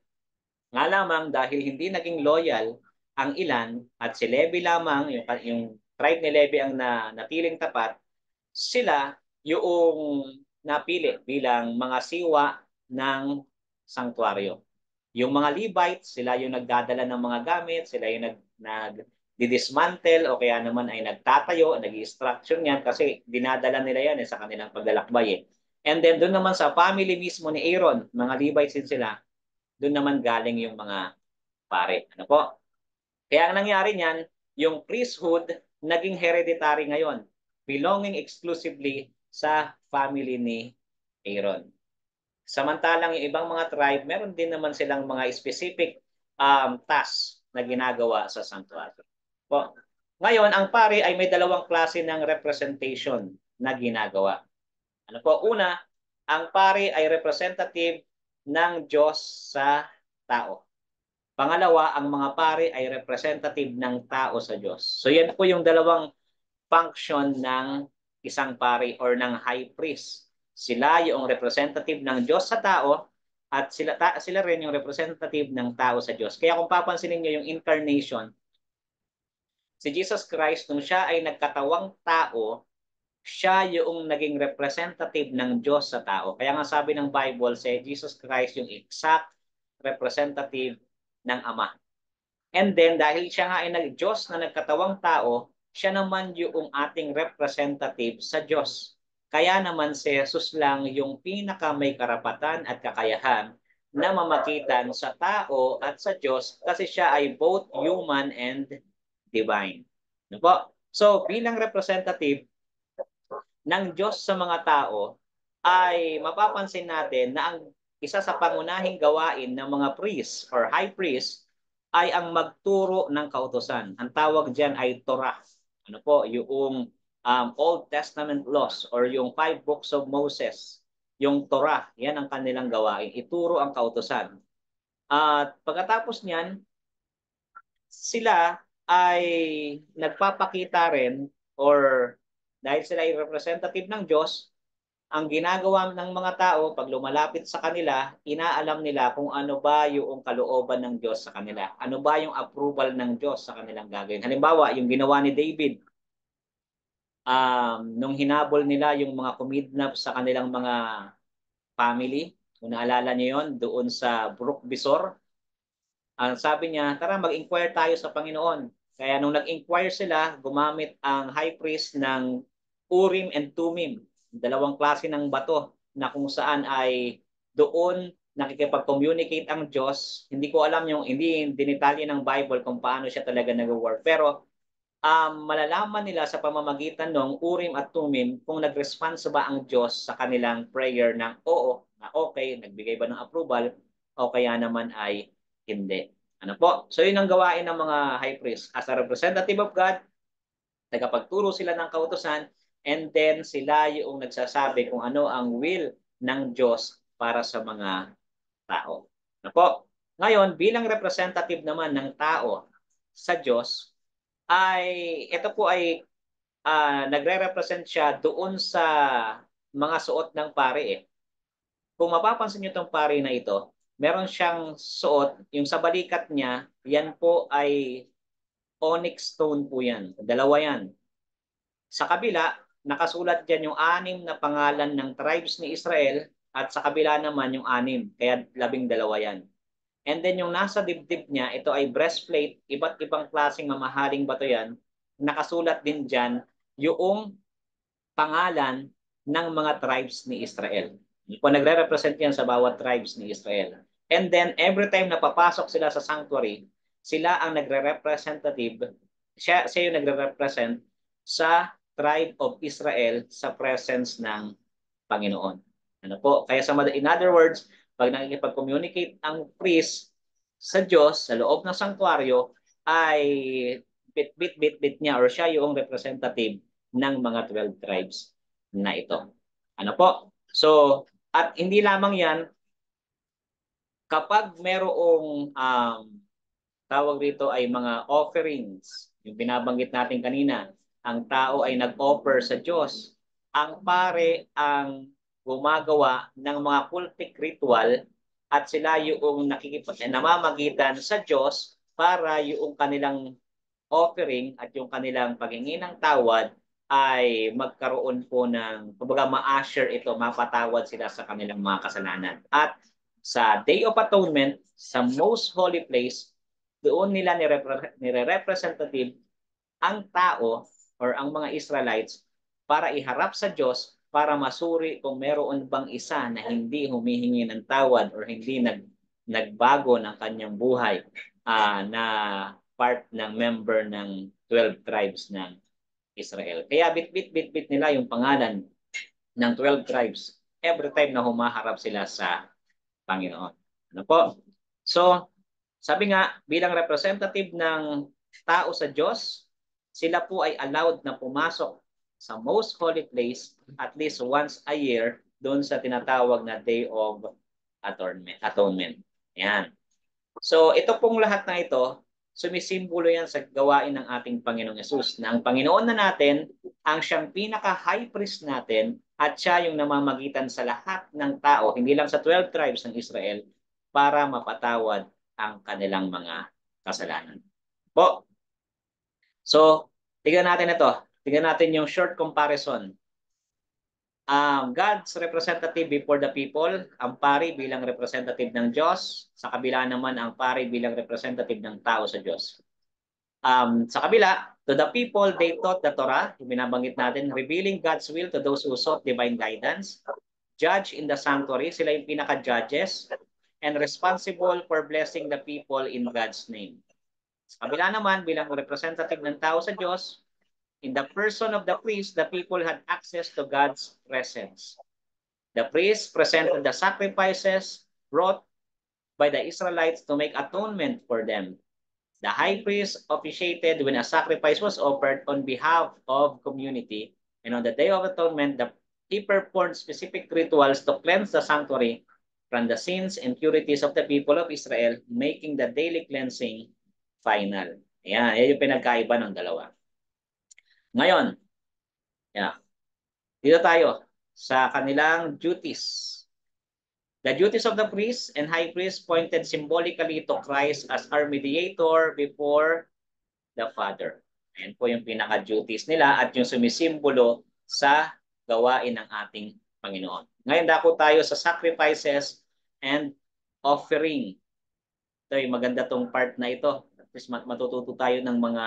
Speaker 1: Nga lamang dahil hindi naging loyal ang ilan at si Levi lamang, yung, yung tribe ni Levi ang na, napiling tapat, sila yung napili bilang mga siwa ng sanktuaryo. Yung mga Levites, sila yung nagdadala ng mga gamit, sila yung nag, nag didismantle o kaya naman ay nagtatayo, nag-instruction yan kasi dinadala nila yan eh, sa kanilang paglalakbay eh. And then doon naman sa family mismo ni Aaron, mga Levites din sila, doon naman galing yung mga pare. Ano po? Kaya ang nangyari niyan, yung priesthood naging hereditary ngayon, belonging exclusively sa family ni Aaron. Samantalang yung ibang mga tribe, meron din naman silang mga specific um, tasks na ginagawa sa sanctuary. Po. Ngayon, ang pari ay may dalawang klase ng representation na ginagawa. Ano po? Una, ang pari ay representative ng Diyos sa tao. Pangalawa, ang mga pari ay representative ng tao sa Diyos. So yan po yung dalawang function ng isang pari or ng high priest. Sila yung representative ng Diyos sa tao at sila ta, sila rin yung representative ng tao sa Diyos. Kaya kung papansinin niyo yung incarnation, si Jesus Christ nung siya ay nagkatawang tao, siya yung naging representative ng Diyos sa tao. Kaya nga sabi ng Bible, si Jesus Christ yung exact representative ng Ama. And then dahil siya nga ay nag-Diyos na nagkatawang tao, siya naman yung ating representative sa Diyos. Kaya naman si Jesus lang yung pinaka may karapatan at kakayahan na mamagitan sa tao at sa Diyos kasi siya ay both human and divine. Ano po? So bilang representative ng Diyos sa mga tao ay mapapansin natin na ang isa sa pangunahing gawain ng mga priest or high priest ay ang magturo ng kautosan. Ang tawag diyan ay Torah. Ano po? Yung um, Old Testament laws or yung five books of Moses. Yung Torah, yan ang kanilang gawain. Ituro ang kautosan. At pagkatapos niyan, sila ay nagpapakita rin or dahil sila ay representative ng Diyos, ang ginagawa ng mga tao pag lumalapit sa kanila, inaalam nila kung ano ba yung kalooban ng Diyos sa kanila. Ano ba yung approval ng Diyos sa kanilang gagawin. Halimbawa, yung ginawa ni David, um, nung hinabol nila yung mga kumidnap sa kanilang mga family, kung naalala niyo yon doon sa Brook Bisor, ang sabi niya, tara mag-inquire tayo sa Panginoon. Kaya nung nag-inquire sila, gumamit ang high priest ng Urim and Tumim dalawang klase ng bato na kung saan ay doon nakikipag-communicate ang Diyos. Hindi ko alam yung hindi dinitalye ng Bible kung paano siya talaga nag-work. Pero um, malalaman nila sa pamamagitan ng Urim at Tumim kung nag-response ba ang Diyos sa kanilang prayer na oo, na okay, nagbigay ba ng approval o kaya naman ay hindi. Ano po? So yun ang gawain ng mga high priest. As a representative of God, tagapagturo sila ng kautosan And then sila yung nagsasabi kung ano ang will ng Diyos para sa mga tao. Na po. Ngayon, bilang representative naman ng tao sa Diyos, ay ito po ay uh, nagre-represent siya doon sa mga suot ng pare eh. Kung mapapansin niyo itong pare na ito, meron siyang suot, yung sa balikat niya, yan po ay onyx stone po yan. Dalawa yan. Sa kabila, nakasulat diyan yung anim na pangalan ng tribes ni Israel at sa kabila naman yung anim, kaya labing dalawa yan. And then yung nasa dibdib niya, ito ay breastplate, iba't ibang klaseng mamahaling bato yan. Nakasulat din diyan yung pangalan ng mga tribes ni Israel. Kung nagre-represent yan sa bawat tribes ni Israel. And then every time na papasok sila sa sanctuary, sila ang nagre-representative, siya, siya yung nagre-represent sa tribe of Israel sa presence ng Panginoon. Ano po? Kaya sa in other words, pag nakikipag-communicate ang priest sa Diyos sa loob ng sanktuaryo ay bit bit bit bit niya or siya yung representative ng mga 12 tribes na ito. Ano po? So, at hindi lamang 'yan kapag merong um, tawag dito ay mga offerings, yung binabanggit natin kanina, ang tao ay nag-offer sa Diyos. Ang pare ang gumagawa ng mga cultic ritual at sila yung nakikipag namamagitan sa Diyos para yung kanilang offering at yung kanilang paghingi ng tawad ay magkaroon po ng, kumbaga ma-assure ito, mapatawad sila sa kanilang mga kasalanan. At sa Day of Atonement, sa most holy place, doon nila nire-representative ang tao or ang mga Israelites para iharap sa Diyos para masuri kung meron bang isa na hindi humihingi ng tawad or hindi nag, nagbago ng kanyang buhay uh, na part ng member ng 12 tribes ng Israel. Kaya bit-bit-bit-bit nila yung pangalan ng 12 tribes every time na humaharap sila sa Panginoon. Ano po? So, sabi nga, bilang representative ng tao sa Diyos, sila po ay allowed na pumasok sa most holy place at least once a year doon sa tinatawag na Day of Atonement. Atonement. Yan. So, ito pong lahat na ito, sumisimbolo yan sa gawain ng ating Panginoong Yesus. Na ang Panginoon na natin, ang siyang pinaka-high priest natin, at siya yung namamagitan sa lahat ng tao, hindi lang sa 12 tribes ng Israel, para mapatawad ang kanilang mga kasalanan. Po. So, tignan natin ito. Tignan natin yung short comparison. Um, God's representative before the people, ang pari bilang representative ng Diyos, sa kabila naman ang pari bilang representative ng tao sa Diyos. Um, sa kabila, to the people, they taught the Torah, binabanggit natin, revealing God's will to those who sought divine guidance, judge in the sanctuary, sila yung pinaka-judges, and responsible for blessing the people in God's name. Sa kabila naman, bilang representative ng tao sa Diyos, in the person of the priest, the people had access to God's presence. The priest presented the sacrifices brought by the Israelites to make atonement for them. The high priest officiated when a sacrifice was offered on behalf of community, and on the Day of Atonement, the, he performed specific rituals to cleanse the sanctuary from the sins and purities of the people of Israel, making the daily cleansing final. Ayan, yan yung pinagkaiba ng dalawa. Ngayon, yeah, dito tayo sa kanilang duties. The duties of the priest and high priest pointed symbolically to Christ as our mediator before the Father. Ayan po yung pinaka-duties nila at yung sumisimbolo sa gawain ng ating Panginoon. Ngayon dako tayo sa sacrifices and offering. Ito yung maganda tong part na ito. Matututo tayo ng mga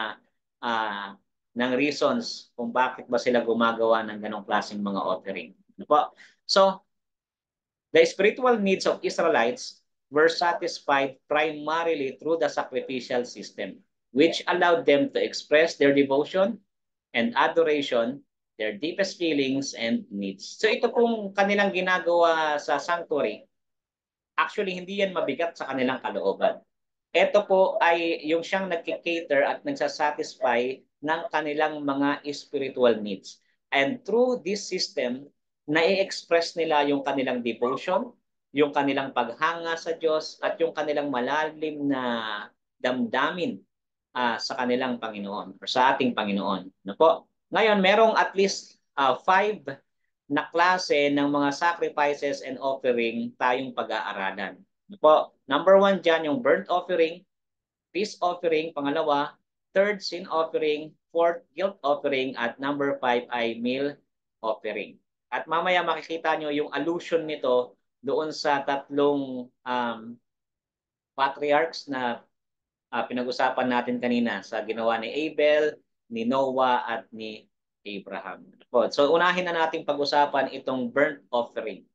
Speaker 1: uh, ng reasons kung bakit ba sila gumagawa ng ganong klaseng mga offering. Ano po? So, the spiritual needs of Israelites were satisfied primarily through the sacrificial system, which allowed them to express their devotion and adoration, their deepest feelings and needs. So ito pong kanilang ginagawa sa sanctuary, actually hindi yan mabigat sa kanilang kalooban. Ito po ay yung siyang nagkikater at nagsasatisfy ng kanilang mga spiritual needs. And through this system, na-express nila yung kanilang devotion, yung kanilang paghanga sa Diyos, at yung kanilang malalim na damdamin uh, sa kanilang Panginoon or sa ating Panginoon. No po? Ngayon, merong at least uh, five na klase ng mga sacrifices and offering tayong pag-aaralan. Po? Number one dyan, yung burnt offering, peace offering, pangalawa, third, sin offering, fourth, guilt offering, at number five ay meal offering. At mamaya makikita nyo yung allusion nito doon sa tatlong um, patriarchs na uh, pinag-usapan natin kanina sa ginawa ni Abel, ni Noah at ni Abraham. So unahin na nating pag-usapan itong burnt offering.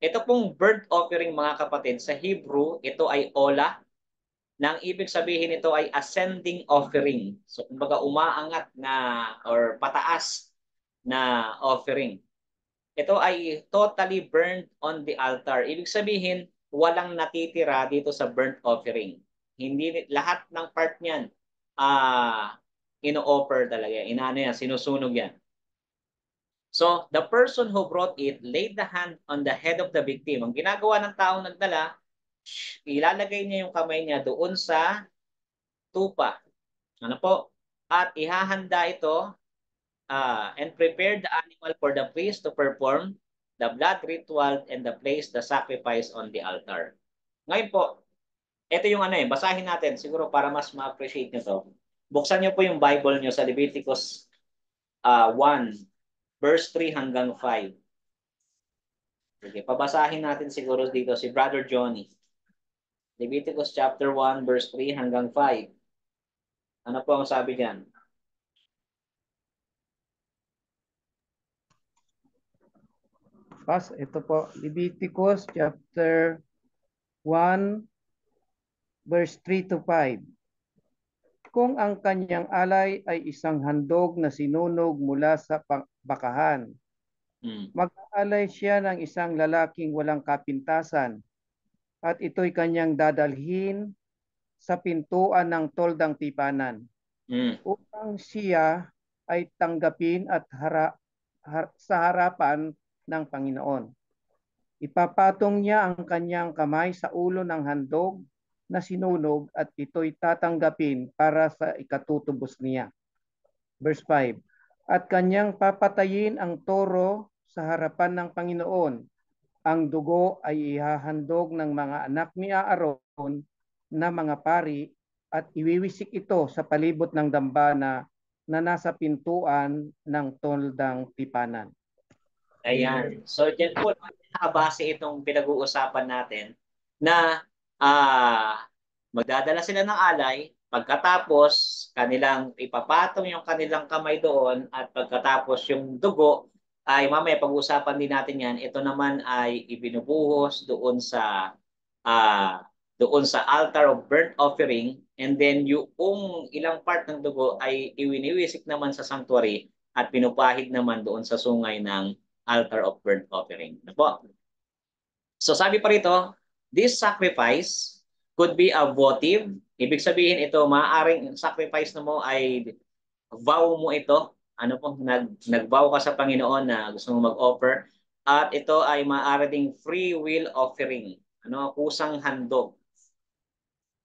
Speaker 1: Ito pong burnt offering mga kapatid, sa Hebrew, ito ay ola. Nang ibig sabihin ito ay ascending offering. So kumbaga umaangat na or pataas na offering ito ay totally burned on the altar. Ibig sabihin, walang natitira dito sa burnt offering. Hindi lahat ng part niyan uh, ino-offer talaga. Inaano yan, sinusunog yan. So, the person who brought it laid the hand on the head of the victim. Ang ginagawa ng taong nagdala, ilalagay niya yung kamay niya doon sa tupa. Ano po? At ihahanda ito uh, and prepared the animal for the priest to perform the blood ritual and the place the sacrifice on the altar. Ngayon po, ito yung ano eh, basahin natin siguro para mas ma-appreciate nyo to. Buksan nyo po yung Bible nyo sa Leviticus uh, ah, 1, verse 3 hanggang 5. Sige, pabasahin natin siguro dito si Brother Johnny. Leviticus chapter 1, verse 3 hanggang 5. Ano po ang sabi diyan?
Speaker 3: Pas, ito po, Leviticus chapter 1, verse 3 to 5. kung ang kanyang alay ay isang handog na sinunog mula sa pa- bakahan.
Speaker 1: Mm.
Speaker 3: Mag-aalay siya ng isang lalaking walang kapintasan at ito'y kanyang dadalhin sa pintuan ng toldang tipanan
Speaker 1: Mm.
Speaker 3: upang siya ay tanggapin at hara, har- sa harapan ng Panginoon. Ipapatong niya ang kanyang kamay sa ulo ng handog na sinunog at ito'y tatanggapin para sa ikatutubos niya. Verse 5. At kanyang papatayin ang toro sa harapan ng Panginoon. Ang dugo ay ihahandog ng mga anak ni Aaron na mga pari at iwiwisik ito sa palibot ng dambana na nasa pintuan ng toldang tipanan.
Speaker 1: Ayan. So, dyan po, nakabase itong pinag-uusapan natin na ah magdadala sila ng alay, pagkatapos kanilang ipapatong yung kanilang kamay doon at pagkatapos yung dugo ay mamaya pag-uusapan din natin yan, ito naman ay ibinubuhos doon sa ah doon sa altar of burnt offering and then yung ilang part ng dugo ay iwiniwisik naman sa sanctuary at pinupahid naman doon sa sungay ng altar of burnt offering. Ano po? So sabi pa rito, this sacrifice could be a votive. Ibig sabihin ito, maaaring sacrifice na mo ay vow mo ito. Ano po, nag, nag-vow ka sa Panginoon na gusto mo mag-offer. At ito ay maaari ding free will offering. Ano, kusang handog.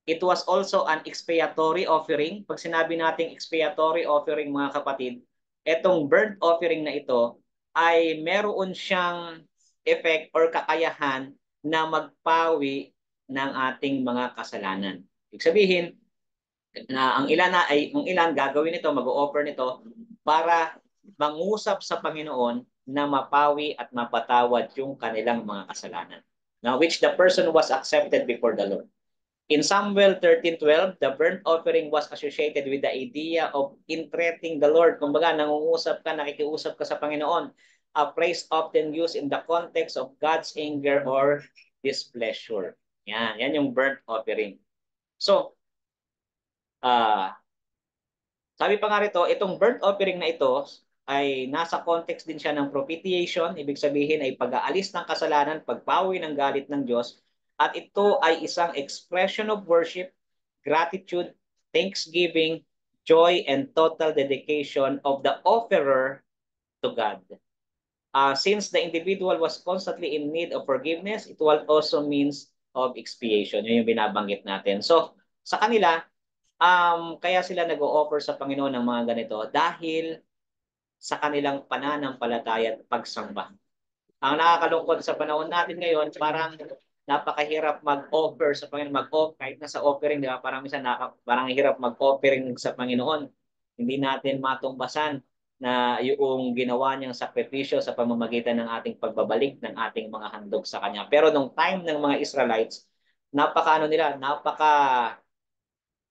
Speaker 1: It was also an expiatory offering. Pag sinabi nating expiatory offering mga kapatid, itong burnt offering na ito ay meron siyang effect or kakayahan na magpawi ng ating mga kasalanan. Ibig sabihin, na ang ilan na ay ang ilan gagawin nito, mag-o-offer nito para mangusap sa Panginoon na mapawi at mapatawad yung kanilang mga kasalanan. Now, which the person was accepted before the Lord. In Samuel 13:12, the burnt offering was associated with the idea of entreating the Lord. Kumbaga, nangungusap ka, nakikiusap ka sa Panginoon. A phrase often used in the context of God's anger or displeasure. Yan, yan yung burnt offering. So, ah sabi pa nga rito, itong burnt offering na ito ay nasa context din siya ng propitiation, ibig sabihin ay pag-aalis ng kasalanan, pagpawi ng galit ng Diyos, at ito ay isang expression of worship, gratitude, thanksgiving, joy, and total dedication of the offerer to God. Uh, since the individual was constantly in need of forgiveness, it also means of expiation. Yun yung binabanggit natin. So, sa kanila, um, kaya sila nag-o-offer sa Panginoon ng mga ganito dahil sa kanilang pananampalataya at pagsamba. Ang nakakalungkot sa panahon natin ngayon, parang napakahirap mag-offer sa Panginoon, mag-offer kahit nasa offering, di ba? Parang minsan naka, parang hirap mag-offering sa Panginoon. Hindi natin matumbasan na yung ginawa niyang sakripisyo sa pamamagitan ng ating pagbabalik ng ating mga handog sa Kanya. Pero nung time ng mga Israelites, napaka ano nila, napaka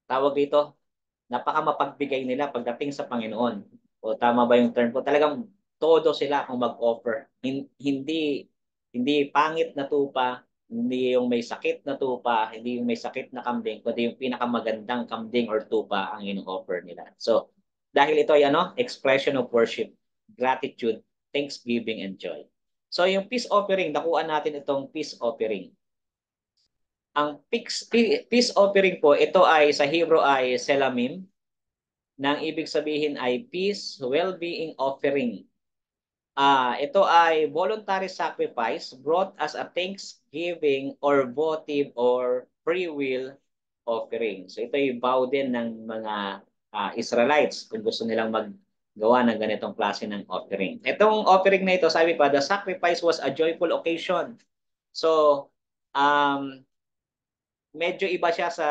Speaker 1: tawag dito, napaka mapagbigay nila pagdating sa Panginoon. O tama ba yung term ko? Talagang todo sila kung mag-offer. Hindi hindi pangit na tupa, hindi yung may sakit na tupa, hindi yung may sakit na kambing, kundi yung pinakamagandang kambing or tupa ang in-offer nila. So, dahil ito ay ano, expression of worship, gratitude, thanksgiving, and joy. So, yung peace offering, nakuha natin itong peace offering. Ang peace, offering po, ito ay sa Hebrew ay selamim, nang ibig sabihin ay peace, well-being offering. Uh, ito ay voluntary sacrifice brought as a thanksgiving or votive or free will offering. So ito ay vow din ng mga uh, Israelites kung gusto nilang maggawa ng ganitong klase ng offering. Itong offering na ito, sabi pa, the sacrifice was a joyful occasion. So, um, medyo iba siya sa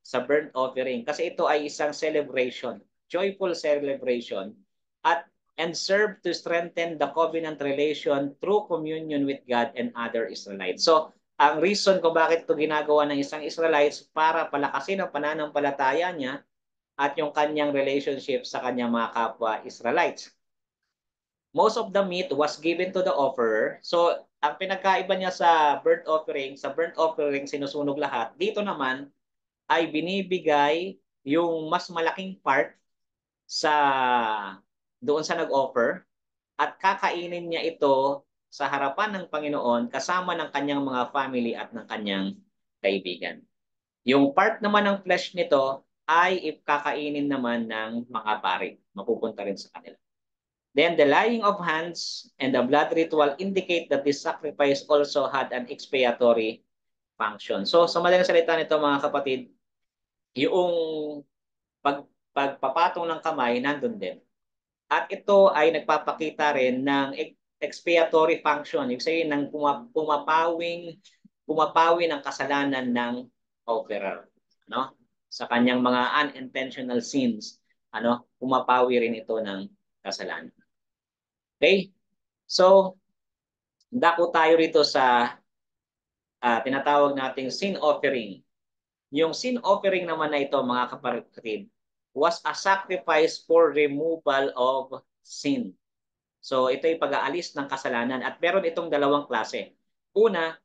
Speaker 1: sa burnt offering kasi ito ay isang celebration, joyful celebration at and serve to strengthen the covenant relation through communion with God and other Israelites. So, ang reason kung bakit ito ginagawa ng isang Israelites para palakasin ang pananampalataya niya at yung kanyang relationship sa kanyang mga kapwa Israelites. Most of the meat was given to the offerer. So, ang pinagkaiba niya sa burnt offering, sa burnt offering sinusunog lahat. Dito naman ay binibigay yung mas malaking part sa doon sa nag-offer at kakainin niya ito sa harapan ng Panginoon kasama ng kanyang mga family at ng kanyang kaibigan. Yung part naman ng flesh nito ay ipkakainin naman ng mga pari. Mapupunta rin sa kanila. Then the laying of hands and the blood ritual indicate that this sacrifice also had an expiatory function. So sa madaling salita nito mga kapatid, yung pag, pagpapatong ng kamay nandun din. At ito ay nagpapakita rin ng expiatory function. Yung sabihin ng pumapawing pumapawi ng kasalanan ng offerer. No? Sa kanyang mga unintentional sins, ano, pumapawi rin ito ng kasalanan. Okay? So, dako tayo rito sa uh, tinatawag nating sin offering. Yung sin offering naman na ito, mga kapatid, was a sacrifice for removal of sin. So, ito ay pag-aalis ng kasalanan. At meron itong dalawang klase. Una,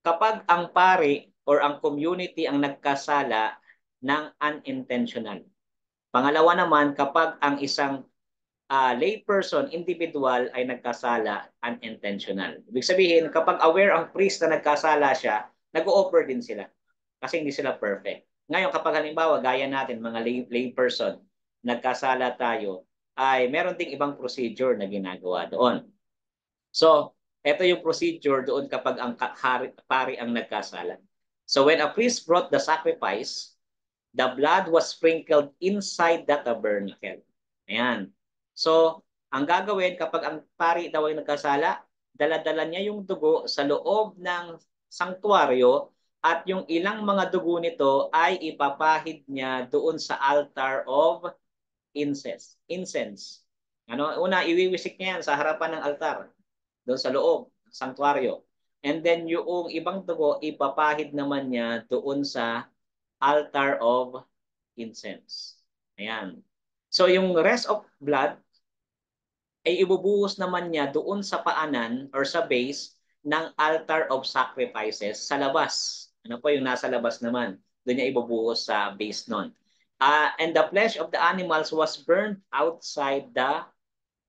Speaker 1: kapag ang pari or ang community ang nagkasala ng unintentional. Pangalawa naman, kapag ang isang uh, layperson, individual ay nagkasala unintentional. Ibig sabihin, kapag aware ang priest na nagkasala siya, nag-offer din sila kasi hindi sila perfect. Ngayon, kapag halimbawa, gaya natin, mga lay, layperson, nagkasala tayo, ay meron ding ibang procedure na ginagawa doon. So, ito yung procedure doon kapag ang pari ang nagkasala. So when a priest brought the sacrifice, the blood was sprinkled inside the tabernacle. Ayan. So, ang gagawin kapag ang pari daw ay nagkasala, daladala niya yung dugo sa loob ng sanktuaryo at yung ilang mga dugo nito ay ipapahid niya doon sa altar of incense. Incense. Ano, una iwiwisik niya yan sa harapan ng altar doon sa loob sanktuaryo. And then yung ibang dugo ipapahid naman niya doon sa altar of incense. Ayan. So yung rest of blood ay ibubuhos naman niya doon sa paanan or sa base ng altar of sacrifices sa labas. Ano po yung nasa labas naman? Doon niya ibubuhos sa base nun. Uh, and the flesh of the animals was burned outside the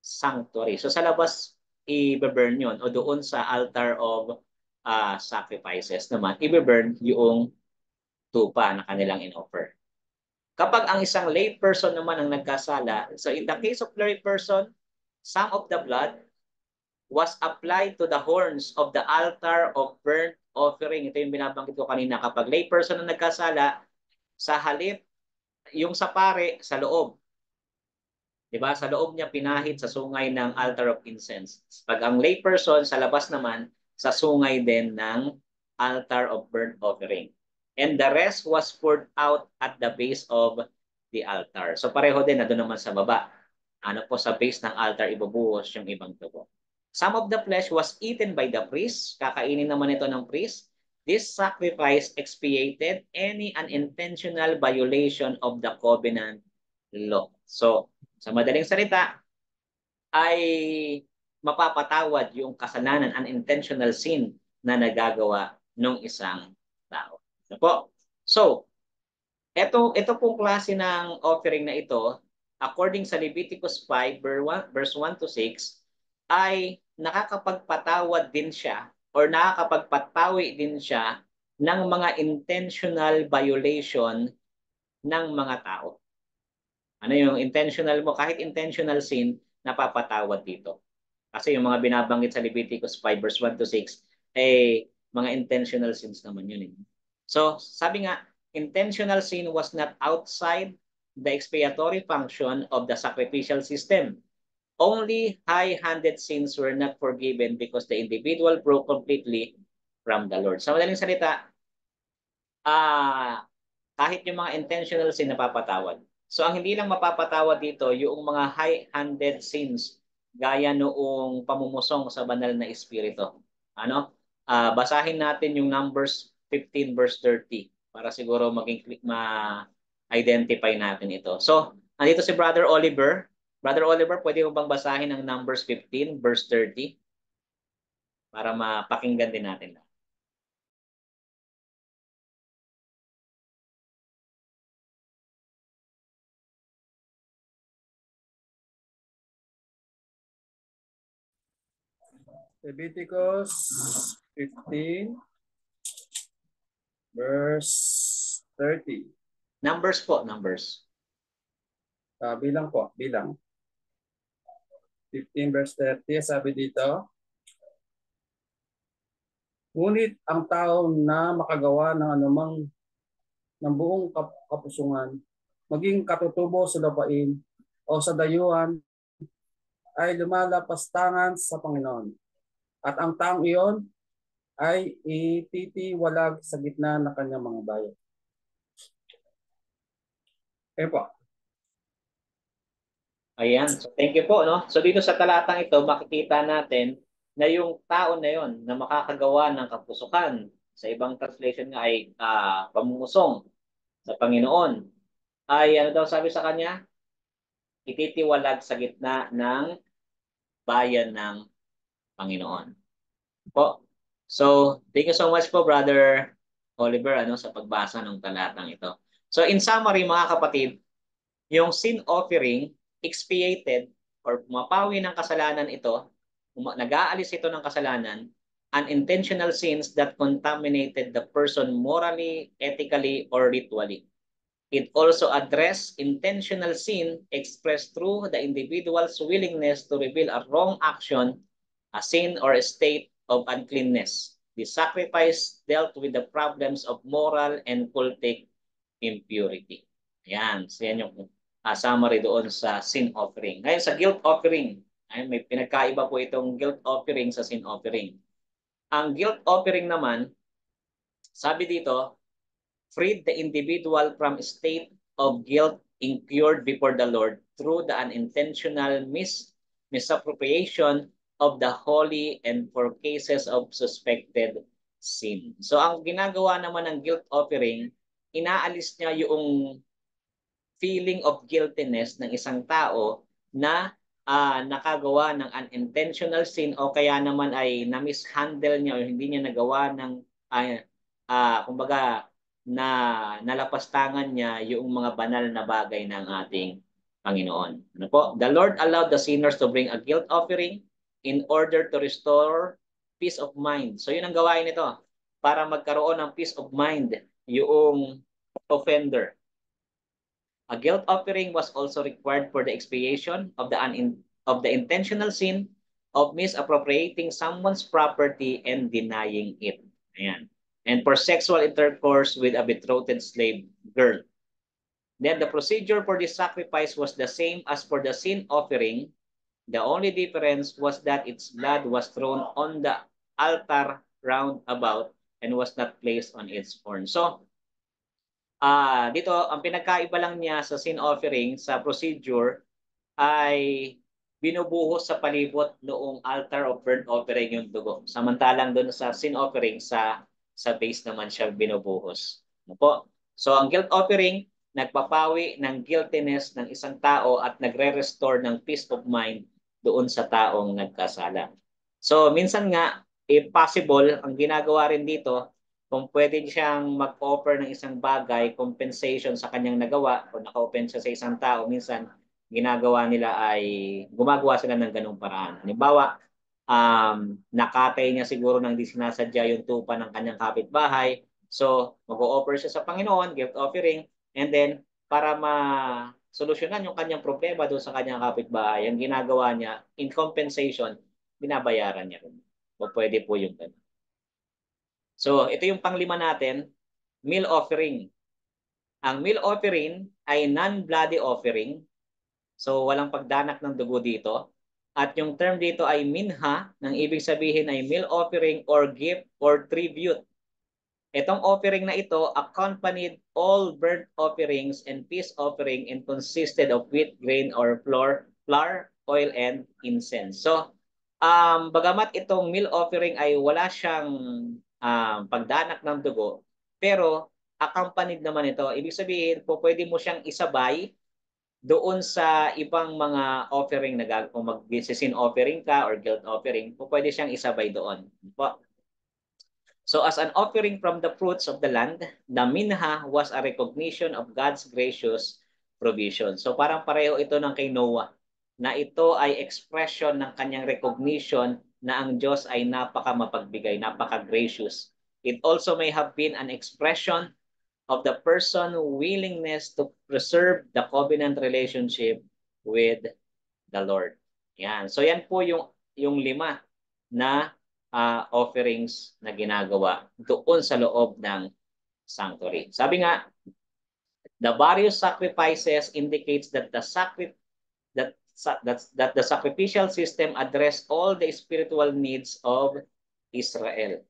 Speaker 1: sanctuary. So sa labas, i-burn yun. O doon sa altar of uh, sacrifices naman, i-burn yung tupa na kanilang in-offer. Kapag ang isang lay person naman ang nagkasala, so in the case of lay person, some of the blood was applied to the horns of the altar of burnt offering. Ito yung binabanggit ko kanina. Kapag lay person na nagkasala, sa halip, yung sa pare, sa loob. Diba? Sa loob niya pinahid sa sungay ng altar of incense. Pag ang lay person, sa labas naman, sa sungay din ng altar of burnt offering. And the rest was poured out at the base of the altar. So pareho din na doon naman sa baba ano po sa base ng altar ibubuhos yung ibang dugo. Some of the flesh was eaten by the priest. Kakainin naman ito ng priest. This sacrifice expiated any unintentional violation of the covenant law. So, sa madaling salita, ay mapapatawad yung kasalanan, unintentional sin na nagagawa ng isang tao. Po? So, ito, ito pong klase ng offering na ito according sa Leviticus 5 verse 1 to 6 ay nakakapagpatawad din siya or nakakapagpatawi din siya ng mga intentional violation ng mga tao. Ano yung intentional mo? Kahit intentional sin, napapatawad dito. Kasi yung mga binabanggit sa Leviticus 5 verse 1 to 6, eh, mga intentional sins naman yun. Eh. So, sabi nga, intentional sin was not outside the expiatory function of the sacrificial system. Only high-handed sins were not forgiven because the individual broke completely from the Lord. Sa madaling salita, uh, kahit yung mga intentional sin napapatawad. So ang hindi lang mapapatawad dito, yung mga high-handed sins gaya noong pamumusong sa banal na espiritu. Ano? Uh, basahin natin yung Numbers 15 verse 30 para siguro maging click ma-identify natin ito. So, nandito si Brother Oliver. Brother Oliver, pwede mo bang basahin ang Numbers 15 verse 30 para mapakinggan din natin lang.
Speaker 5: Leviticus 15 verse 30.
Speaker 1: Numbers po, numbers.
Speaker 5: Ah, bilang po, bilang. 15 verse 30, sabi dito, Ngunit ang tao na makagawa ng anumang ng buong kap- kapusungan, maging katutubo sa lupain o sa dayuhan, ay lumalapastangan sa Panginoon. At ang taong iyon ay ititiwalag sa gitna ng kanyang mga bayan. Eh po,
Speaker 1: Ayan. So, thank you po. No? So, dito sa talatang ito, makikita natin na yung tao na yon na makakagawa ng kapusukan, sa ibang translation nga ay uh, pamumusong sa Panginoon, ay ano daw sabi sa kanya? Ititiwalag sa gitna ng bayan ng Panginoon. Po. So, thank you so much po, Brother Oliver, ano, sa pagbasa ng talatang ito. So, in summary, mga kapatid, yung sin offering expiated or mapawi ng kasalanan ito, nag-aalis ito ng kasalanan, unintentional sins that contaminated the person morally, ethically, or ritually. It also addressed intentional sin expressed through the individual's willingness to reveal a wrong action, a sin, or a state of uncleanness. The sacrifice dealt with the problems of moral and cultic impurity. Yan, so yan yung uh, summary doon sa sin offering. Ngayon sa guilt offering, ay may pinagkaiba po itong guilt offering sa sin offering. Ang guilt offering naman, sabi dito, freed the individual from state of guilt incurred before the Lord through the unintentional mis misappropriation of the holy and for cases of suspected sin. So ang ginagawa naman ng guilt offering, inaalis niya yung feeling of guiltiness ng isang tao na uh, nakagawa ng unintentional sin o kaya naman ay na-mishandle niya o hindi niya nagawa ng uh, uh, kumbaga na nalapastangan niya yung mga banal na bagay ng ating Panginoon. Ano po? The Lord allowed the sinners to bring a guilt offering in order to restore peace of mind. So yun ang gawain nito para magkaroon ng peace of mind yung offender. A guilt offering was also required for the expiation of the un of the intentional sin of misappropriating someone's property and denying it. Ayan. And for sexual intercourse with a betrothed slave girl. Then the procedure for this sacrifice was the same as for the sin offering. The only difference was that its blood was thrown on the altar round about and was not placed on its horn. So, Ah, uh, dito ang pinagkaiba lang niya sa sin offering sa procedure ay binubuhos sa palibot noong altar of burnt offering yung dugo. Samantalang doon sa sin offering sa sa base naman siya binubuhos. Ano po? So ang guilt offering nagpapawi ng guiltiness ng isang tao at nagre-restore ng peace of mind doon sa taong nagkasala. So minsan nga if possible ang ginagawa rin dito kung pwede siyang mag-offer ng isang bagay, compensation sa kanyang nagawa, o naka-open siya sa isang tao, minsan ginagawa nila ay gumagawa sila ng ganung paraan. Halimbawa, um, nakatay niya siguro nang di sinasadya yung tupa ng kanyang kapitbahay. So, mag-o-offer siya sa Panginoon, gift offering, and then para ma-solusyonan yung kanyang problema doon sa kanyang kapitbahay, ang ginagawa niya, in compensation, binabayaran niya rin. O pwede po yung ganun. So, ito yung panglima natin, meal offering. Ang meal offering ay non-bloody offering. So, walang pagdanak ng dugo dito. At yung term dito ay minha, nang ibig sabihin ay meal offering or gift or tribute. Itong offering na ito accompanied all burnt offerings and peace offering and consisted of wheat, grain, or flour, flour, oil, and incense. So, um, bagamat itong meal offering ay wala siyang um, pagdanak ng dugo, pero accompanied naman ito. Ibig sabihin po, pwede mo siyang isabay doon sa ibang mga offering na gag kung mag-sin offering ka or guilt offering, po pwede siyang isabay doon. Po. So as an offering from the fruits of the land, the minha was a recognition of God's gracious provision. So parang pareho ito ng kay Noah na ito ay expression ng kanyang recognition na ang Diyos ay napaka mapagbigay, napaka gracious. It also may have been an expression of the person willingness to preserve the covenant relationship with the Lord. Yan. So yan po yung yung lima na uh, offerings na ginagawa doon sa loob ng sanctuary. Sabi nga, the various sacrifices indicates that the sacri that that, that the sacrificial system addressed all the spiritual needs of Israel.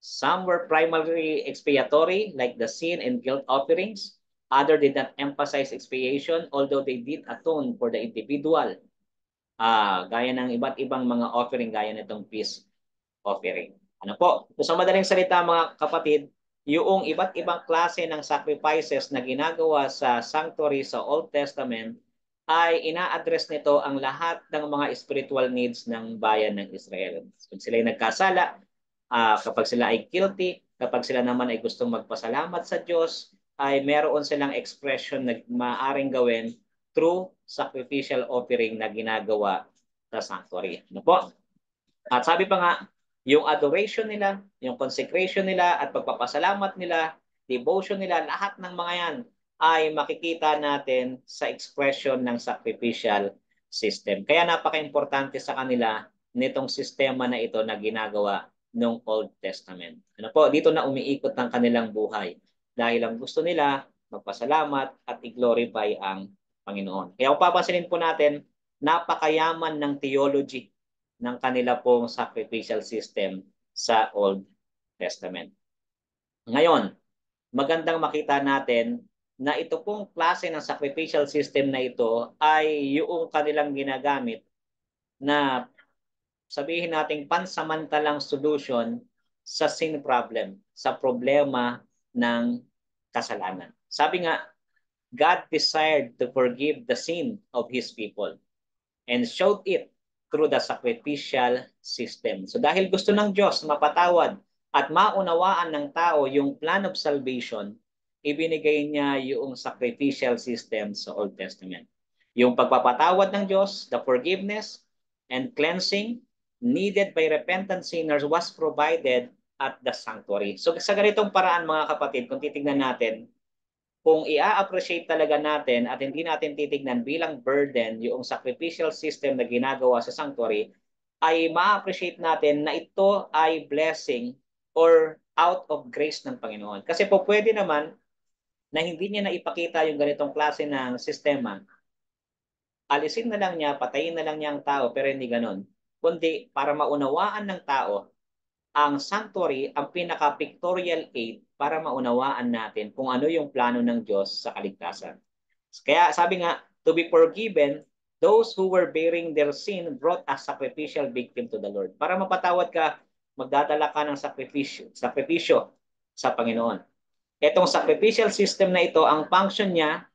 Speaker 1: Some were primarily expiatory, like the sin and guilt offerings. Others did not emphasize expiation, although they did atone for the individual. Uh, gaya ng iba't ibang mga offering, gaya nitong peace offering. Ano po? So, sa madaling salita mga kapatid, yung iba't ibang klase ng sacrifices na ginagawa sa sanctuary sa Old Testament ay ina-address nito ang lahat ng mga spiritual needs ng bayan ng Israel. Kung sila ay nagkasala, uh, kapag sila ay guilty, kapag sila naman ay gustong magpasalamat sa Diyos, ay meron silang expression na maaring gawin through sacrificial offering na ginagawa sa sanctuary. Ano po? At sabi pa nga, yung adoration nila, yung consecration nila at pagpapasalamat nila, devotion nila, lahat ng mga yan ay makikita natin sa expression ng sacrificial system. Kaya napaka-importante sa kanila nitong sistema na ito na ginagawa ng Old Testament. Ano po, dito na umiikot ng kanilang buhay dahil ang gusto nila magpasalamat at i-glorify ang Panginoon. Kaya kung papansinin po natin, napakayaman ng theology ng kanila pong sacrificial system sa Old Testament. Ngayon, magandang makita natin na ito pong klase ng sacrificial system na ito ay yung kanilang ginagamit na sabihin nating pansamantalang solution sa sin problem, sa problema ng kasalanan. Sabi nga, God desired to forgive the sin of His people and showed it through the sacrificial system. So dahil gusto ng Diyos mapatawad at maunawaan ng tao yung plan of salvation, ibinigay niya yung sacrificial system sa Old Testament. Yung pagpapatawad ng Diyos, the forgiveness and cleansing needed by repentant sinners was provided at the sanctuary. So sa ganitong paraan mga kapatid, kung titingnan natin, kung i-appreciate talaga natin at hindi natin titignan bilang burden yung sacrificial system na ginagawa sa sanctuary, ay ma-appreciate natin na ito ay blessing or out of grace ng Panginoon. Kasi po pwede naman na hindi niya na ipakita yung ganitong klase ng sistema, alisin na lang niya, patayin na lang niya ang tao, pero hindi ganon. Kundi para maunawaan ng tao, ang sanctuary ang pinaka-pictorial aid para maunawaan natin kung ano yung plano ng Diyos sa kaligtasan. Kaya sabi nga, to be forgiven, those who were bearing their sin brought a sacrificial victim to the Lord. Para mapatawad ka, magdadala ka ng sakripisyo, sakripisyo sa Panginoon. Itong sacrificial system na ito, ang function niya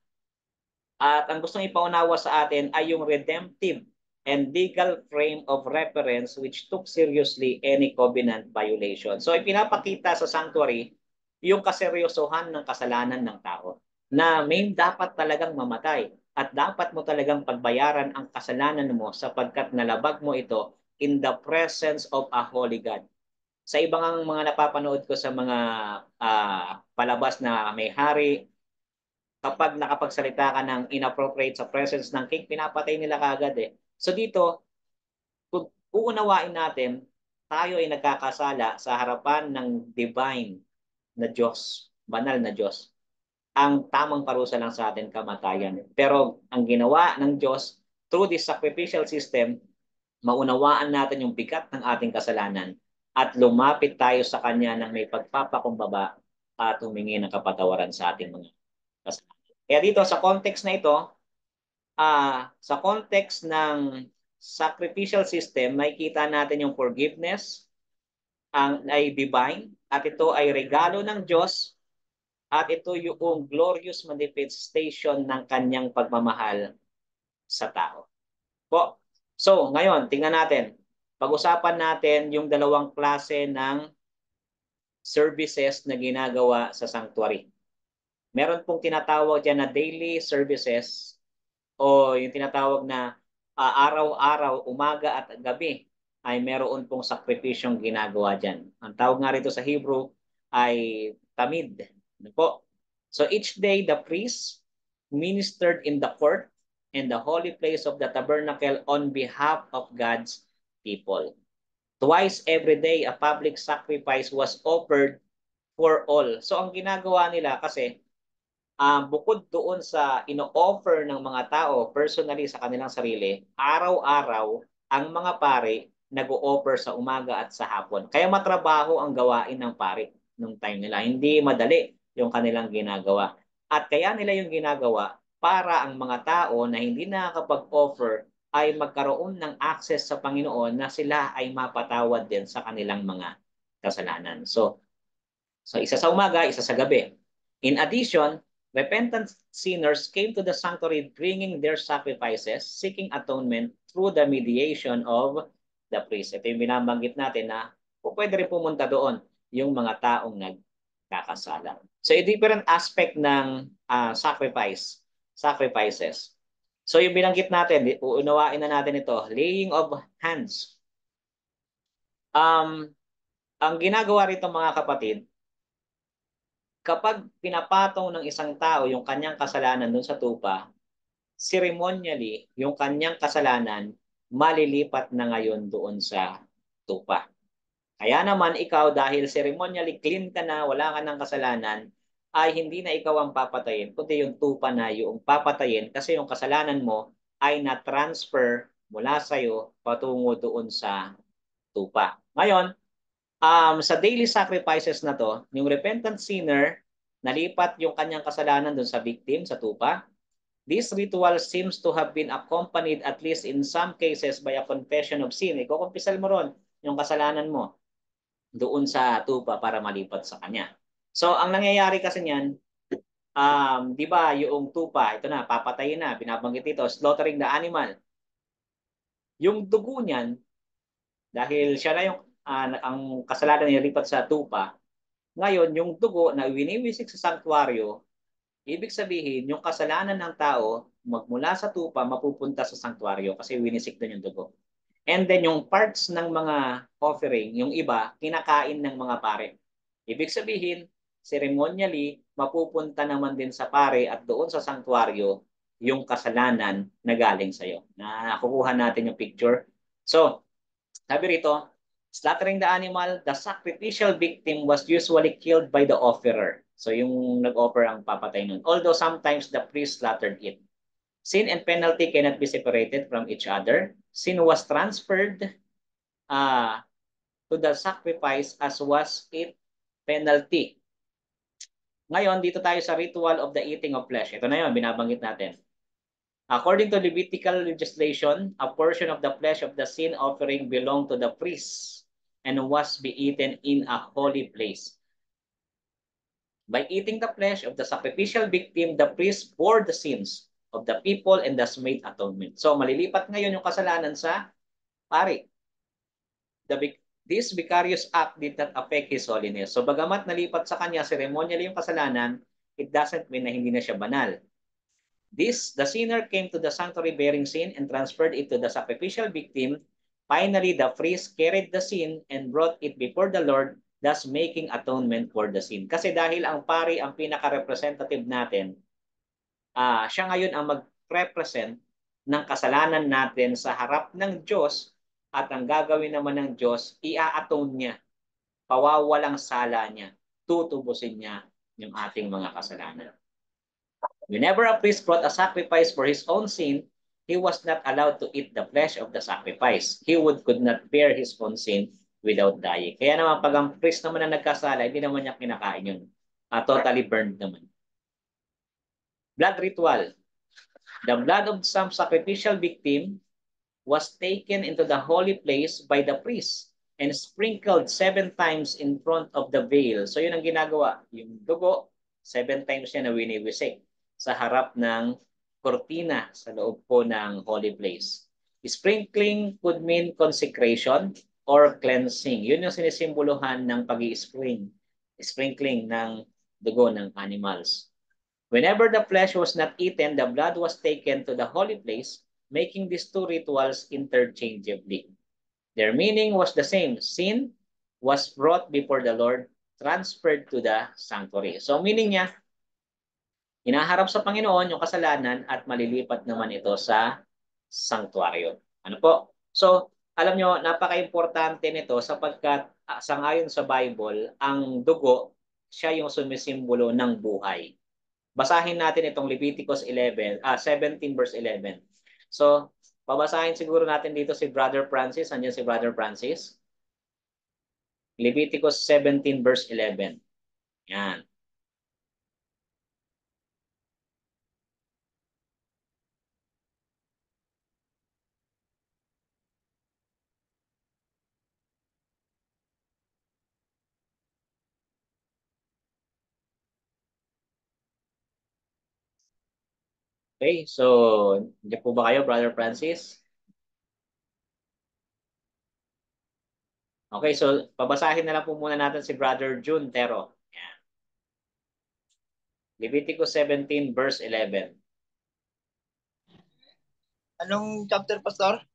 Speaker 1: at ang gustong ipaunawa sa atin ay yung redemptive and legal frame of reference which took seriously any covenant violation. So ipinapakita sa sanctuary yung kaseryosohan ng kasalanan ng tao na may dapat talagang mamatay at dapat mo talagang pagbayaran ang kasalanan mo sapagkat nalabag mo ito in the presence of a holy God sa ibang mga napapanood ko sa mga uh, palabas na may hari, kapag nakapagsalita ka ng inappropriate sa presence ng king, pinapatay nila kagad eh. So dito, kung uunawain natin, tayo ay nagkakasala sa harapan ng divine na Diyos, banal na Diyos. Ang tamang parusa lang sa atin kamatayan. Pero ang ginawa ng Diyos through this sacrificial system, maunawaan natin yung bigat ng ating kasalanan at lumapit tayo sa Kanya ng may pagpapakumbaba at humingi ng kapatawaran sa ating mga kasalanan. Kaya dito sa context na ito, uh, sa context ng sacrificial system, makikita natin yung forgiveness ang ay divine at ito ay regalo ng Diyos at ito yung glorious manifestation ng kanyang pagmamahal sa tao. Po. So, ngayon, tingnan natin pag-usapan natin yung dalawang klase ng services na ginagawa sa sanctuary. Meron pong tinatawag dyan na daily services o yung tinatawag na uh, araw-araw, umaga at gabi ay meron pong sakripisyong ginagawa dyan. Ang tawag nga rito sa Hebrew ay tamid. Ano po? So each day the priest ministered in the court and the holy place of the tabernacle on behalf of God's people. Twice every day a public sacrifice was offered for all. So ang ginagawa nila kasi uh, bukod doon sa ino-offer ng mga tao personally sa kanilang sarili, araw-araw ang mga pare nag-o-offer sa umaga at sa hapon. Kaya matrabaho ang gawain ng pare nung time nila. Hindi madali yung kanilang ginagawa. At kaya nila yung ginagawa para ang mga tao na hindi nakakapag-offer ay magkaroon ng access sa Panginoon na sila ay mapatawad din sa kanilang mga kasalanan. So, so isa sa umaga, isa sa gabi. In addition, repentant sinners came to the sanctuary bringing their sacrifices, seeking atonement through the mediation of the priest. Ito yung binabanggit natin na po pwede rin pumunta doon yung mga taong nagkakasala. So, a different aspect ng uh, sacrifice, sacrifices. So, yung binanggit natin, uunawain na natin ito, laying of hands. Um, ang ginagawa rito mga kapatid, kapag pinapatong ng isang tao yung kanyang kasalanan doon sa tupa, ceremonially, yung kanyang kasalanan malilipat na ngayon doon sa tupa. Kaya naman ikaw dahil ceremonially clean ka na, wala ka ng kasalanan, ay hindi na ikaw ang papatayin, kundi yung tupa na yung papatayin kasi yung kasalanan mo ay na-transfer mula sa iyo patungo doon sa tupa. Ngayon, um, sa daily sacrifices na to, yung repentant sinner, nalipat yung kanyang kasalanan doon sa victim, sa tupa, This ritual seems to have been accompanied at least in some cases by a confession of sin. Ikukumpisal mo ron yung kasalanan mo doon sa tupa para malipat sa kanya. So, ang nangyayari kasi niyan, um, di ba, yung tupa, ito na, papatayin na, binabanggit ito, slaughtering the animal. Yung dugo niyan, dahil siya na yung uh, ang kasalanan niya lipat sa tupa, ngayon, yung dugo na winiwisik sa sanktuaryo, Ibig sabihin, yung kasalanan ng tao, magmula sa tupa, mapupunta sa sanktuaryo kasi winisik doon yung dugo. And then yung parts ng mga offering, yung iba, kinakain ng mga pare. Ibig sabihin, ceremonially, mapupunta naman din sa pare at doon sa sanktuaryo yung kasalanan na galing sa'yo. Na nakukuha natin yung picture. So, sabi rito, slaughtering the animal, the sacrificial victim was usually killed by the offerer. So yung nag-offer ang papatay nun. Although sometimes the priest slaughtered it. Sin and penalty cannot be separated from each other. Sin was transferred uh, to the sacrifice as was it penalty. Ngayon, dito tayo sa ritual of the eating of flesh. Ito na yun, binabanggit natin. According to Levitical legislation, a portion of the flesh of the sin offering belonged to the priest and was be eaten in a holy place. By eating the flesh of the sacrificial victim, the priest bore the sins of the people and thus made atonement. So malilipat ngayon yung kasalanan sa pari. The, this vicarious act did not affect his holiness. So bagamat nalipat sa kanya ceremonially yung kasalanan, it doesn't mean na hindi na siya banal. This, the sinner came to the sanctuary bearing sin and transferred it to the sacrificial victim. Finally, the priest carried the sin and brought it before the Lord thus making atonement for the sin. Kasi dahil ang pari ang pinaka-representative natin, uh, siya ngayon ang mag-represent ng kasalanan natin sa harap ng Diyos at ang gagawin naman ng Diyos, ia-atone niya, pawawalang sala niya, tutubusin niya yung ating mga kasalanan. Whenever a priest brought a sacrifice for his own sin, he was not allowed to eat the flesh of the sacrifice. He would could not bear his own sin without dying. Kaya naman pag ang priest naman na nagkasala, hindi naman niya kinakain yun. Uh, totally burned naman. Blood ritual. The blood of some sacrificial victim was taken into the holy place by the priest and sprinkled seven times in front of the veil. So yun ang ginagawa. Yung dugo, seven times niya na winiwisik sa harap ng kortina sa loob po ng holy place. Sprinkling could mean consecration, or cleansing. Yun yung sinisimbolohan ng pag spring sprinkling ng dugo ng animals. Whenever the flesh was not eaten, the blood was taken to the holy place, making these two rituals interchangeably. Their meaning was the same. Sin was brought before the Lord, transferred to the sanctuary. So meaning niya, inaharap sa Panginoon yung kasalanan at malilipat naman ito sa sanctuaryo. Ano po? So, alam nyo, napaka-importante nito sapagkat uh, sangayon sa Bible, ang dugo, siya yung sumisimbolo ng buhay. Basahin natin itong Leviticus 11, ah, 17 verse 11. So, babasahin siguro natin dito si Brother Francis. Andiyan si Brother Francis. Leviticus 17 verse 11. Yan. Okay, so hindi po ba kayo, Brother Francis? Okay, so pabasahin na lang po muna natin si Brother June Tero. Yan. Leviticus 17 verse 11.
Speaker 2: Anong chapter, Pastor?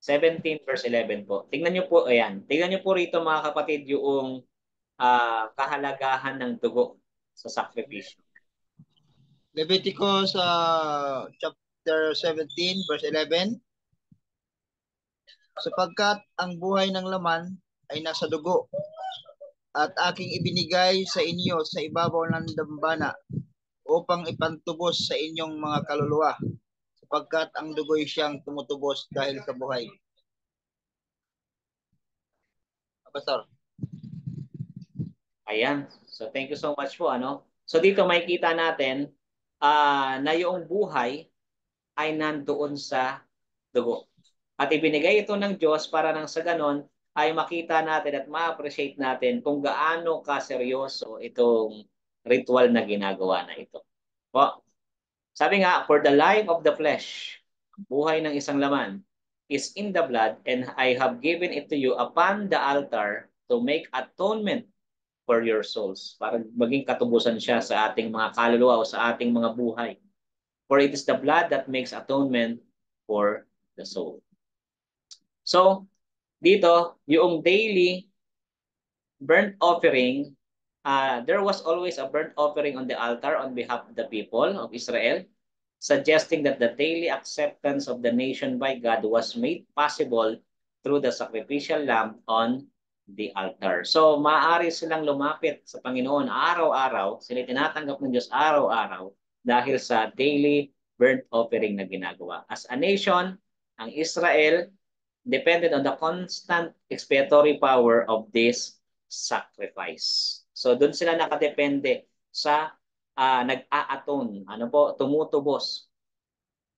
Speaker 1: 17 verse 11 po. Tingnan niyo po, ayan. Tingnan niyo po rito mga kapatid yung uh, kahalagahan ng dugo sa sakripisyo.
Speaker 2: Leviticus uh, chapter 17 verse 11 sapagkat ang buhay ng laman ay nasa dugo at aking ibinigay sa inyo sa ibabaw ng dambana upang ipantubos sa inyong mga kaluluwa sapagkat ang dugo'y siyang tumutubos dahil sa buhay. Pastor.
Speaker 1: Ayan. So thank you so much po ano. So dito makikita natin uh, na yung buhay ay nandoon sa dugo. At ibinigay ito ng Diyos para nang sa ganon ay makita natin at ma-appreciate natin kung gaano kaseryoso itong ritual na ginagawa na ito. Po, sabi nga, for the life of the flesh, buhay ng isang laman, is in the blood and I have given it to you upon the altar to make atonement for your souls. Para maging katubusan siya sa ating mga kaluluwa o sa ating mga buhay. For it is the blood that makes atonement for the soul. So, dito, yung daily burnt offering, uh, there was always a burnt offering on the altar on behalf of the people of Israel, suggesting that the daily acceptance of the nation by God was made possible through the sacrificial lamb on the altar. So, maaari silang lumapit sa Panginoon araw-araw. Sila tinatanggap ng Diyos araw-araw dahil sa daily burnt offering na ginagawa. As a nation, ang Israel depended on the constant expiatory power of this sacrifice. So, doon sila nakadepende sa uh, nag-a-atone, ano po, tumutubos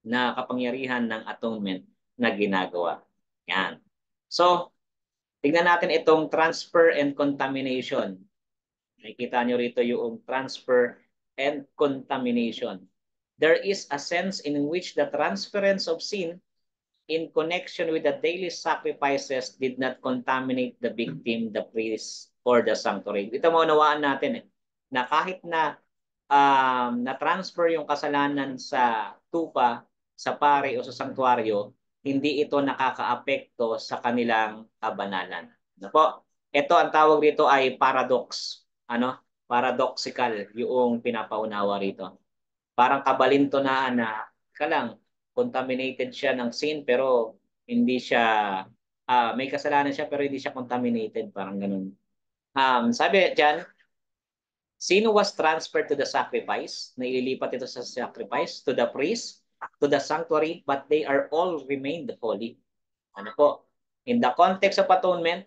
Speaker 1: na kapangyarihan ng atonement na ginagawa. Yan. So, Tingnan natin itong transfer and contamination. Nakikita nyo rito yung transfer and contamination. There is a sense in which the transference of sin in connection with the daily sacrifices did not contaminate the victim, the priest, or the sanctuary. Ito maunawaan natin eh, na kahit na um, na-transfer yung kasalanan sa tupa, sa pare o sa sanktuaryo, hindi ito nakakaapekto sa kanilang kabanalan. Ano po? Ito ang tawag rito ay paradox. Ano? Paradoxical yung pinapaunawa rito. Parang kabalinto na na ka lang, contaminated siya ng sin pero hindi siya uh, may kasalanan siya pero hindi siya contaminated parang ganun. Um, sabi diyan, sin was transferred to the sacrifice, na ililipat ito sa sacrifice to the priest to the sanctuary, but they are all remained holy. Ano po? In the context of atonement,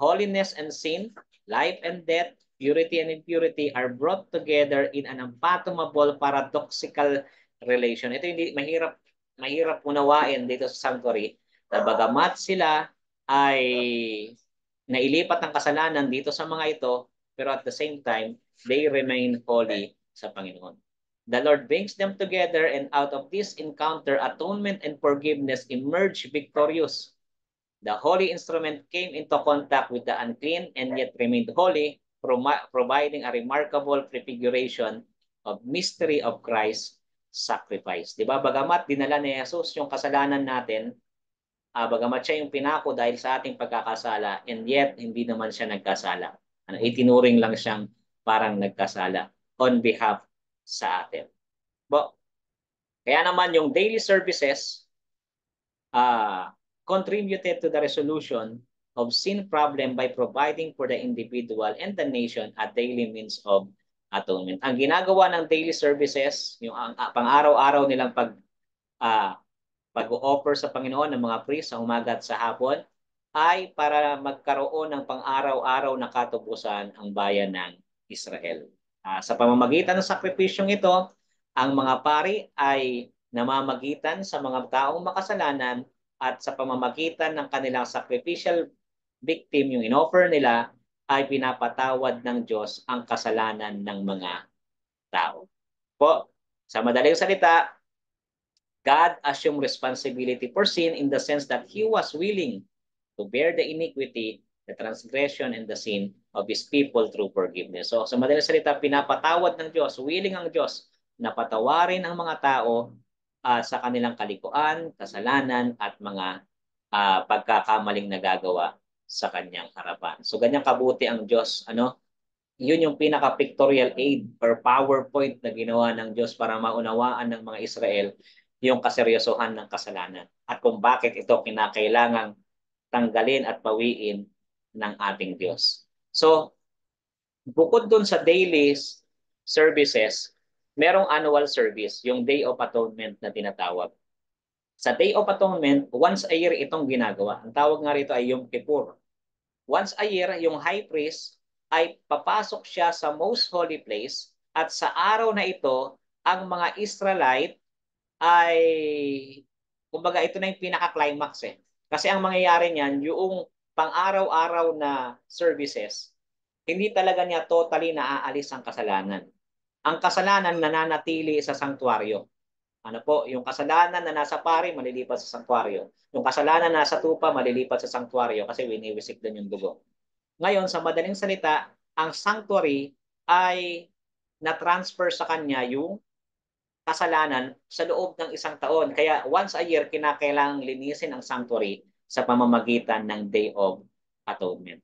Speaker 1: holiness and sin, life and death, purity and impurity are brought together in an unfathomable paradoxical relation. Ito hindi mahirap mahirap unawain dito sa sanctuary na bagamat sila ay nailipat ng kasalanan dito sa mga ito, pero at the same time, they remain holy sa Panginoon. The Lord brings them together and out of this encounter, atonement and forgiveness emerge victorious. The holy instrument came into contact with the unclean and yet remained holy, providing a remarkable prefiguration of mystery of Christ's sacrifice. Di ba? Bagamat dinala ni Jesus yung kasalanan natin, uh, bagamat siya yung pinako dahil sa ating pagkakasala and yet hindi naman siya nagkasala. Ano, itinuring lang siyang parang nagkasala on behalf sa atin. Bo, kaya naman yung daily services uh, contributed to the resolution of sin problem by providing for the individual and the nation a daily means of atonement. Ang ginagawa ng daily services, yung uh, pang-araw-araw nilang pag uh, pag-offer sa Panginoon ng mga priest sa umaga at sa hapon ay para magkaroon ng pang-araw-araw na katubusan ang bayan ng Israel. Uh, sa pamamagitan ng sakripisyong ito, ang mga pari ay namamagitan sa mga taong makasalanan at sa pamamagitan ng kanilang sacrificial victim, yung inoffer nila, ay pinapatawad ng Diyos ang kasalanan ng mga tao. Po, sa madaling salita, God assumed responsibility for sin in the sense that He was willing to bear the iniquity, the transgression, and the sin of His people through forgiveness. So sa madaling salita, pinapatawad ng Diyos, willing ang Diyos na patawarin ang mga tao uh, sa kanilang kalikuan, kasalanan, at mga uh, pagkakamaling nagagawa sa kanyang harapan. So ganyan kabuti ang Diyos. Ano? Yun yung pinaka-pictorial aid or PowerPoint na ginawa ng Diyos para maunawaan ng mga Israel yung kaseryosohan ng kasalanan at kung bakit ito kinakailangang tanggalin at pawiin ng ating Diyos. So, bukod dun sa daily services, merong annual service, yung Day of Atonement na tinatawag. Sa Day of Atonement, once a year itong ginagawa. Ang tawag nga rito ay Yom Kippur. Once a year, yung high priest ay papasok siya sa most holy place at sa araw na ito, ang mga Israelite ay kumbaga ito na yung pinaka-climax eh. Kasi ang mangyayari niyan, yung pang-araw-araw na services, hindi talaga niya totally naaalis ang kasalanan. Ang kasalanan nananatili sa sanktuaryo. Ano po, yung kasalanan na nasa pari, malilipat sa sanktuaryo. Yung kasalanan na nasa tupa, malilipat sa sanktuaryo kasi winiwisik din yung dugo. Ngayon, sa madaling salita, ang sanctuary ay na-transfer sa kanya yung kasalanan sa loob ng isang taon. Kaya once a year, kinakailangang linisin ang sanctuary sa pamamagitan ng Day of Atonement.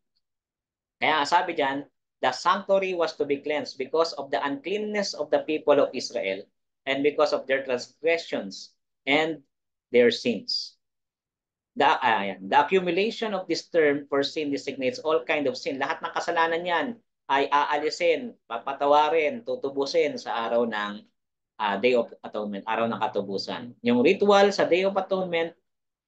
Speaker 1: Kaya sabi diyan, the sanctuary was to be cleansed because of the uncleanness of the people of Israel and because of their transgressions and their sins. The, uh, the accumulation of this term for sin designates all kind of sin. Lahat ng kasalanan yan ay aalisin, papatawarin, tutubusin sa araw ng uh, Day of Atonement, araw ng katubusan. Yung ritual sa Day of Atonement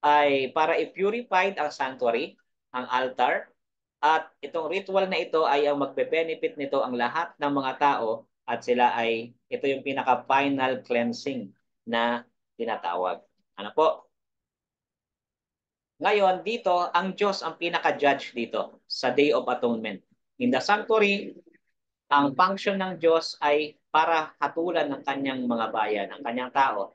Speaker 1: ay para i-purified ang sanctuary, ang altar, at itong ritual na ito ay ang magbe-benefit nito ang lahat ng mga tao at sila ay ito yung pinaka-final cleansing na tinatawag. Ano po? Ngayon, dito, ang Diyos ang pinaka-judge dito sa Day of Atonement. In the sanctuary, ang function ng Diyos ay para hatulan ng kanyang mga bayan, ang kanyang tao.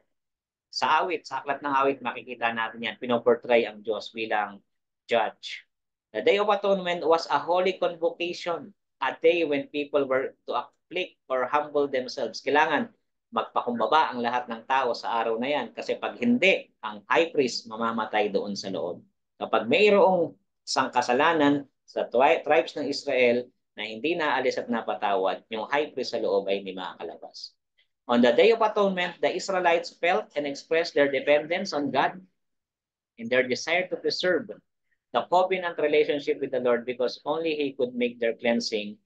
Speaker 1: Sa awit, sa aklat ng awit, makikita natin yan, pinoportray ang Diyos bilang judge. The Day of Atonement was a holy convocation, a day when people were to afflict or humble themselves. Kailangan magpakumbaba ang lahat ng tao sa araw na yan kasi pag hindi, ang high priest mamamatay doon sa loob. Kapag mayroong isang kasalanan sa tribes ng Israel, na hindi naalis at napatawad, yung high priest sa loob ay hindi makakalabas. On the Day of Atonement, the Israelites felt and expressed their dependence on God and their desire to preserve the covenant relationship with the Lord because only He could make their cleansing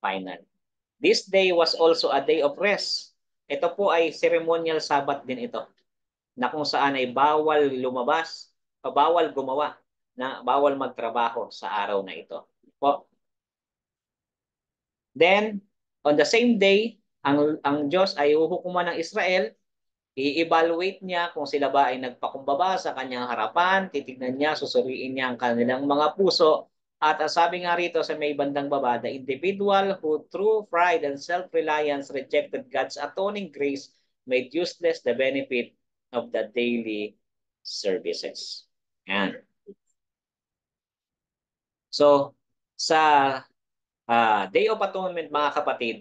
Speaker 1: final. This day was also a day of rest. Ito po ay ceremonial Sabbath din ito na kung saan ay bawal lumabas bawal gumawa na bawal magtrabaho sa araw na ito. Po, Then, on the same day, ang, ang Diyos ay uhukuman ng Israel, i-evaluate niya kung sila ba ay nagpakumbaba sa kanyang harapan, titignan niya, susuriin niya ang kanilang mga puso, at sabi nga rito sa may bandang baba, the individual who through pride and self-reliance rejected God's atoning grace made useless the benefit of the daily services. Yan. So, sa uh, Day of Atonement mga kapatid,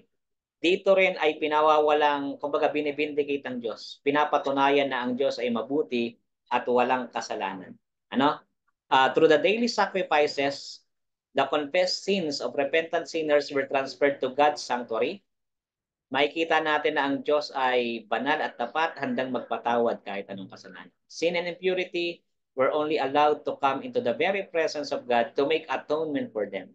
Speaker 1: dito rin ay pinawawalang, kumbaga binibindicate ang Diyos. Pinapatunayan na ang Diyos ay mabuti at walang kasalanan. Ano? Uh, through the daily sacrifices, the confessed sins of repentant sinners were transferred to God's sanctuary. Makikita natin na ang Diyos ay banal at tapat, handang magpatawad kahit anong kasalanan. Sin and impurity were only allowed to come into the very presence of God to make atonement for them.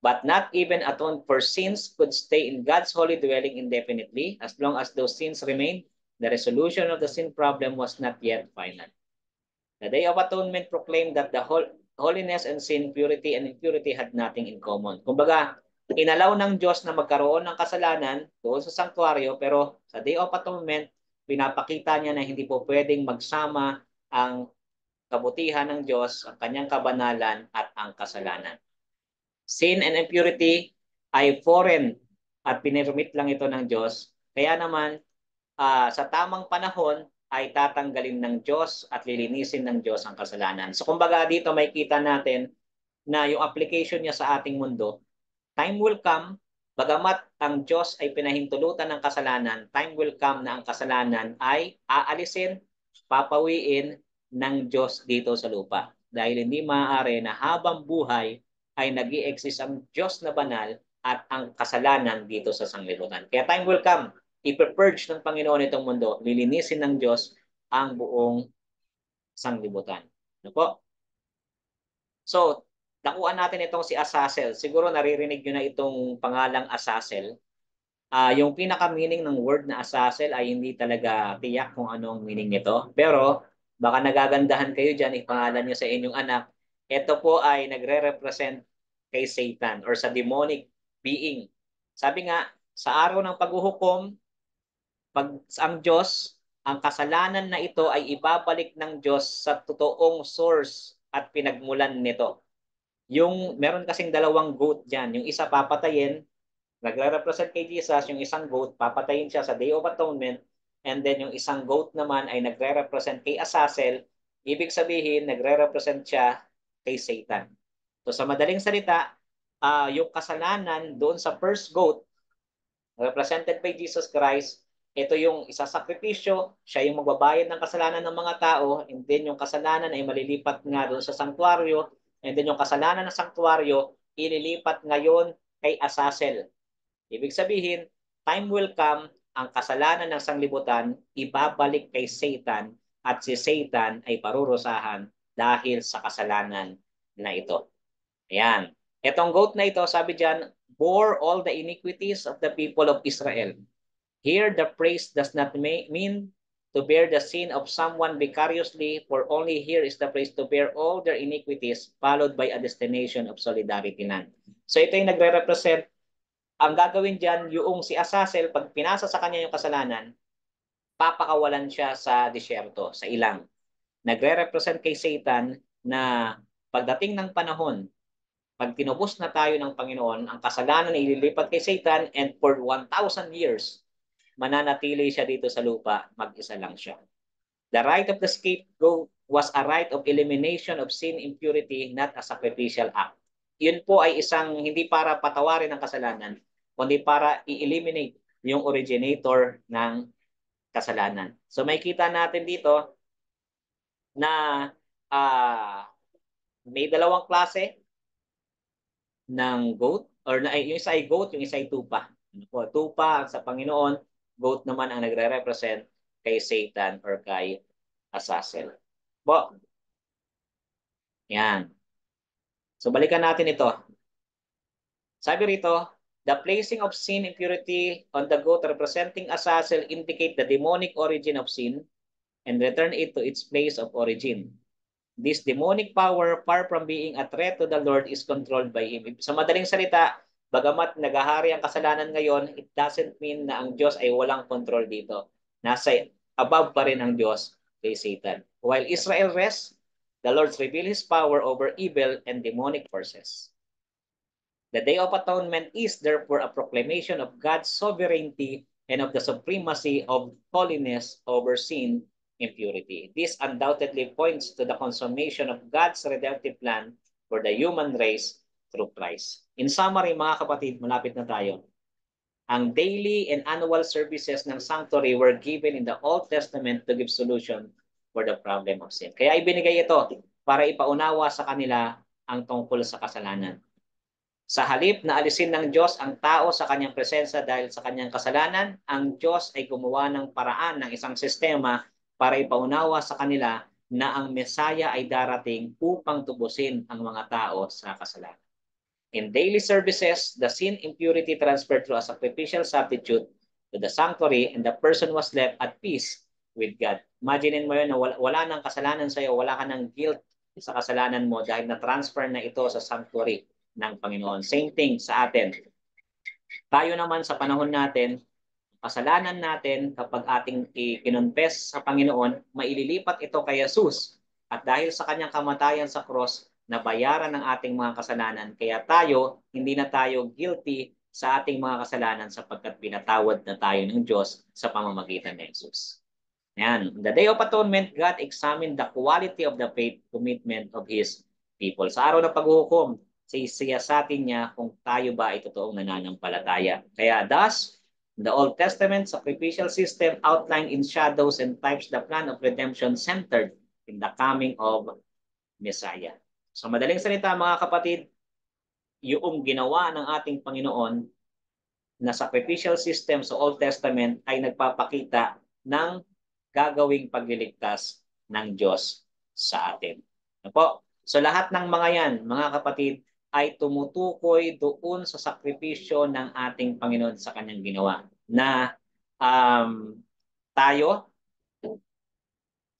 Speaker 1: But not even atone for sins could stay in God's holy dwelling indefinitely. As long as those sins remained, the resolution of the sin problem was not yet final. The Day of Atonement proclaimed that the whole holiness and sin, purity and impurity had nothing in common. Kumbaga, inalaw ng Diyos na magkaroon ng kasalanan doon sa sanktuaryo, pero sa Day of Atonement, pinapakita niya na hindi po pwedeng magsama ang kabutihan ng Diyos, ang kanyang kabanalan at ang kasalanan. Sin and impurity ay foreign at pinirmit lang ito ng Diyos. Kaya naman, uh, sa tamang panahon, ay tatanggalin ng Diyos at lilinisin ng Diyos ang kasalanan. So kumbaga dito may kita natin na yung application niya sa ating mundo, time will come, bagamat ang Diyos ay pinahintulutan ng kasalanan, time will come na ang kasalanan ay aalisin, papawiin ng Diyos dito sa lupa. Dahil hindi maaari na habang buhay ay nag exist ang Diyos na banal at ang kasalanan dito sa sanglibutan. Kaya time will come ipepurge ng Panginoon itong mundo, lilinisin ng Diyos ang buong sanglibutan. Ano po? So, nakuha natin itong si Asazel. Siguro naririnig nyo na itong pangalang Asazel. Uh, yung pinaka-meaning ng word na Asazel ay hindi talaga tiyak kung anong meaning nito. Pero, baka nagagandahan kayo dyan, ipangalan nyo sa inyong anak. Ito po ay nagre-represent kay Satan or sa demonic being. Sabi nga, sa araw ng paghuhukom, pag ang Diyos, ang kasalanan na ito ay ibabalik ng Diyos sa totoong source at pinagmulan nito. Yung meron kasing dalawang goat diyan, yung isa papatayin, nagre-represent kay Jesus, yung isang goat papatayin siya sa Day of Atonement, and then yung isang goat naman ay nagre-represent kay Asazel, ibig sabihin nagre-represent siya kay Satan. So sa madaling salita, uh, yung kasalanan doon sa first goat represented by Jesus Christ ito yung isasakripisyo, siya yung magbabayad ng kasalanan ng mga tao, and then yung kasalanan ay malilipat nga doon sa sanktuaryo, and then yung kasalanan ng sanktuaryo, ililipat ngayon kay Asazel. Ibig sabihin, time will come, ang kasalanan ng sanglibutan, ibabalik kay Satan, at si Satan ay parurusahan dahil sa kasalanan na ito. Ayan. Itong goat na ito, sabi diyan, bore all the iniquities of the people of Israel. Here, the praise does not mean to bear the sin of someone vicariously, for only here is the praise to bear all their iniquities, followed by a destination of solidarity nan. So ito yung nagre-represent, ang gagawin dyan, yung si Asazel, pag pinasa sa kanya yung kasalanan, papakawalan siya sa disyerto, sa ilang. Nagre-represent kay Satan na pagdating ng panahon, pag tinubos na tayo ng Panginoon, ang kasalanan ay ililipat kay Satan and for 1,000 years, mananatili siya dito sa lupa, mag-isa lang siya. The right of the scapegoat was a right of elimination of sin impurity, not a sacrificial act. Yun po ay isang hindi para patawarin ang kasalanan, kundi para i-eliminate yung originator ng kasalanan. So may kita natin dito na uh, may dalawang klase ng goat or na, yung isa ay goat, yung isa ay tupa. Ano po, tupa sa Panginoon, goat naman ang nagre-represent kay Satan or kay Azazel. Po. Yan. So balikan natin ito. Sabi rito, the placing of sin impurity on the goat representing Azazel indicate the demonic origin of sin and return it to its place of origin. This demonic power, far from being a threat to the Lord, is controlled by Him. Sa madaling salita, Bagamat nagahari ang kasalanan ngayon, it doesn't mean na ang Diyos ay walang control dito. Nasa above pa rin ang Diyos kay Satan. While Israel rests, the Lord reveal His power over evil and demonic forces. The Day of Atonement is therefore a proclamation of God's sovereignty and of the supremacy of holiness over sin impurity. This undoubtedly points to the consummation of God's redemptive plan for the human race through Christ. In summary, mga kapatid, malapit na tayo. Ang daily and annual services ng sanctuary were given in the Old Testament to give solution for the problem of sin. Kaya ibinigay ito para ipaunawa sa kanila ang tungkol sa kasalanan. Sa halip na alisin ng Diyos ang tao sa kanyang presensya dahil sa kanyang kasalanan, ang Diyos ay gumawa ng paraan ng isang sistema para ipaunawa sa kanila na ang Mesaya ay darating upang tubusin ang mga tao sa kasalanan. In daily services, the sin impurity transferred through a sacrificial substitute to the sanctuary and the person was left at peace with God. Imagine mo yun na wala, wala nang kasalanan sa iyo, wala ka ng guilt sa kasalanan mo dahil na-transfer na ito sa sanctuary ng Panginoon. Same thing sa atin. Tayo naman sa panahon natin, kasalanan natin kapag ating i-confess sa Panginoon, maililipat ito kay Jesus. At dahil sa kanyang kamatayan sa cross, nabayaran ng ating mga kasalanan. Kaya tayo, hindi na tayo guilty sa ating mga kasalanan sapagkat pinatawad na tayo ng Diyos sa pamamagitan ni Jesus. Yan. The Day of Atonement, God examined the quality of the faith commitment of His people. Sa araw ng paghuhukom, sisiyasatin niya kung tayo ba ay totoong nananampalataya. Kaya thus, the Old Testament sacrificial system outlined in shadows and types the plan of redemption centered in the coming of Messiah. Sa madaling salita mga kapatid, yung ginawa ng ating Panginoon na sacrificial system sa Old Testament ay nagpapakita ng gagawing pagliligtas ng Diyos sa atin. Ano po? So lahat ng mga yan, mga kapatid, ay tumutukoy doon sa sakripisyo ng ating Panginoon sa kanyang ginawa. Na um, tayo,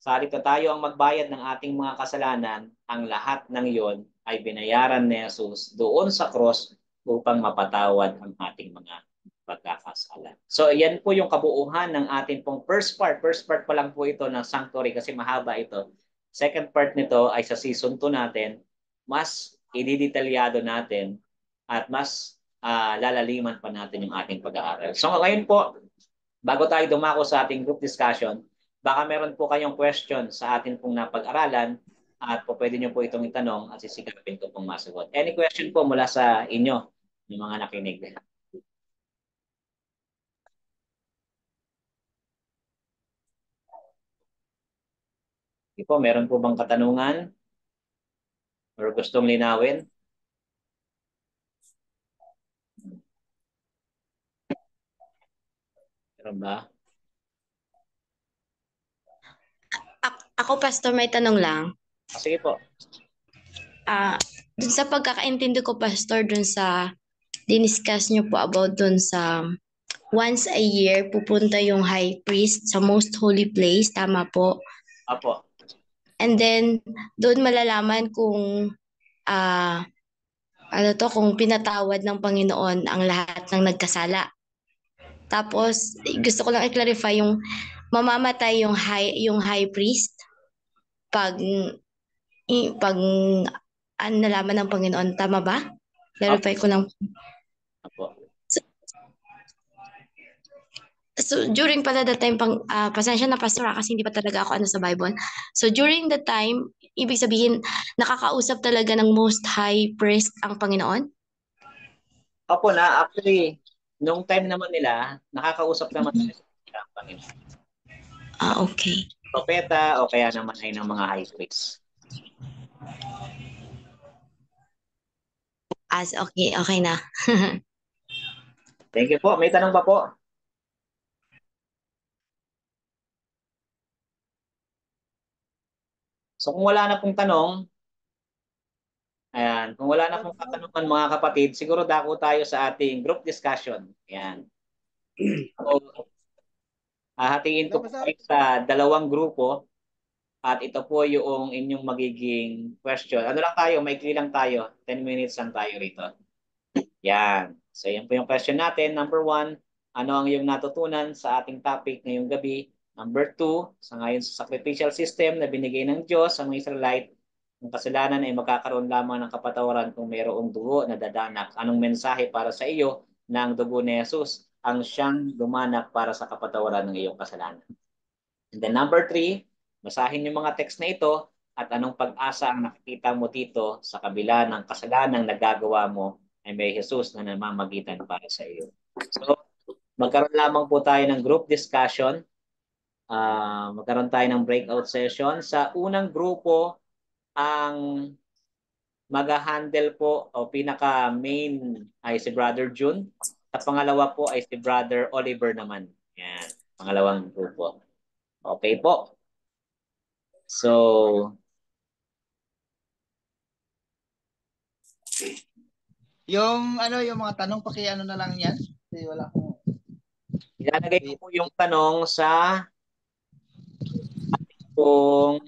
Speaker 1: sa halip tayo ang magbayad ng ating mga kasalanan, ang lahat ng iyon ay binayaran ni Jesus doon sa cross upang mapatawad ang ating mga pagkakasala. So yan po yung kabuuhan ng ating pong first part. First part pa lang po ito ng sanctuary kasi mahaba ito. Second part nito ay sa season 2 natin, mas ididetalyado natin at mas uh, lalaliman pa natin yung ating pag-aaral. So ngayon po, bago tayo dumako sa ating group discussion, Baka meron po kayong question sa atin pong napag-aralan at po pwede nyo po itong itanong at sisigapin ko pong masagot. Any question po mula sa inyo, yung mga nakinig. Hindi po, meron po bang katanungan? Or gustong linawin? Meron ba?
Speaker 6: Ako, Pastor, may tanong lang.
Speaker 1: Sige po.
Speaker 6: Ah, dun sa pagkakaintindi ko, Pastor, dun sa diniscuss nyo po about dun sa once a year pupunta yung high priest sa most holy place, tama po?
Speaker 1: Apo.
Speaker 6: And then, doon malalaman kung ah ano to, kung pinatawad ng Panginoon ang lahat ng nagkasala. Tapos, gusto ko lang i-clarify yung mamamatay yung high, yung high priest pag pag ano nalaman ng Panginoon, tama ba? Clarify ko lang.
Speaker 1: Apo.
Speaker 6: So, so during pala that time, pang, uh, pasensya na pastor ha, kasi hindi pa talaga ako ano sa Bible. So during the time, ibig sabihin, nakakausap talaga ng most high priest ang Panginoon?
Speaker 1: Opo na, actually, nung time naman nila, nakakausap naman nila ang Panginoon.
Speaker 6: Ah, okay
Speaker 1: propeta o kaya naman ay ng mga high priests.
Speaker 6: As okay, okay na.
Speaker 1: Thank you po. May tanong pa po? So kung wala na pong tanong, ayan, kung wala na pong katanungan mga kapatid, siguro dako tayo sa ating group discussion. Ayan. So, Hahatiin ko po sa dalawang grupo at ito po yung inyong magiging question. Ano lang tayo, maikli lang tayo. 10 minutes lang tayo rito. Yan. So yan po yung question natin. Number one, ano ang iyong natutunan sa ating topic ngayong gabi? Number two, sa ngayon sa sacrificial system na binigay ng Diyos mga Israelite, ang kasalanan ay magkakaroon lamang ng kapatawaran kung mayroong dugo na dadanak. Anong mensahe para sa iyo ng dugo ni Jesus? ang siyang dumanak para sa kapatawaran ng iyong kasalanan. And then number three, basahin yung mga text na ito at anong pag-asa ang nakikita mo dito sa kabila ng kasalanan na nagagawa mo ay may Jesus na namamagitan para sa iyo. So, magkaroon lamang po tayo ng group discussion. Uh, magkaroon tayo ng breakout session. Sa unang grupo, ang mag-handle po o pinaka main ay si Brother June. Sa pangalawa po ay si Brother Oliver naman. Yan, pangalawang grupo. Okay po. So,
Speaker 2: Yung ano, yung mga tanong paki ano na lang yan. Kasi wala akong
Speaker 1: ilalagay ko po yung tanong sa kung.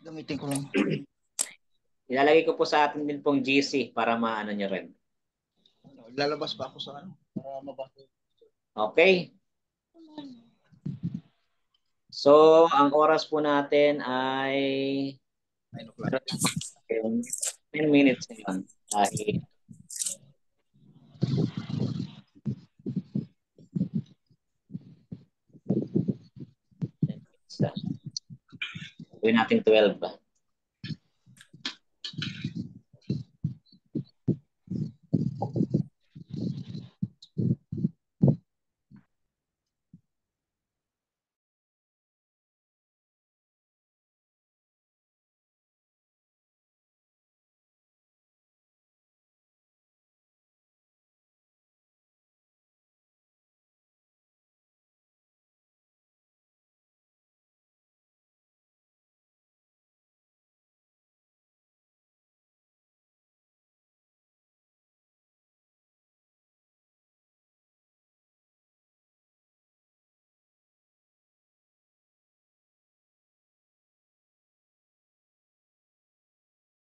Speaker 2: Gamitin ko lang.
Speaker 1: ilalagay ko po sa atin din pong GC para maano nyo rin.
Speaker 2: Lalabas pa ako sa ano para mabasa.
Speaker 1: Okay. So, ang oras po natin ay
Speaker 2: 9 o'clock.
Speaker 1: 10 minutes ngayon. Dahil Gawin natin 12 ba?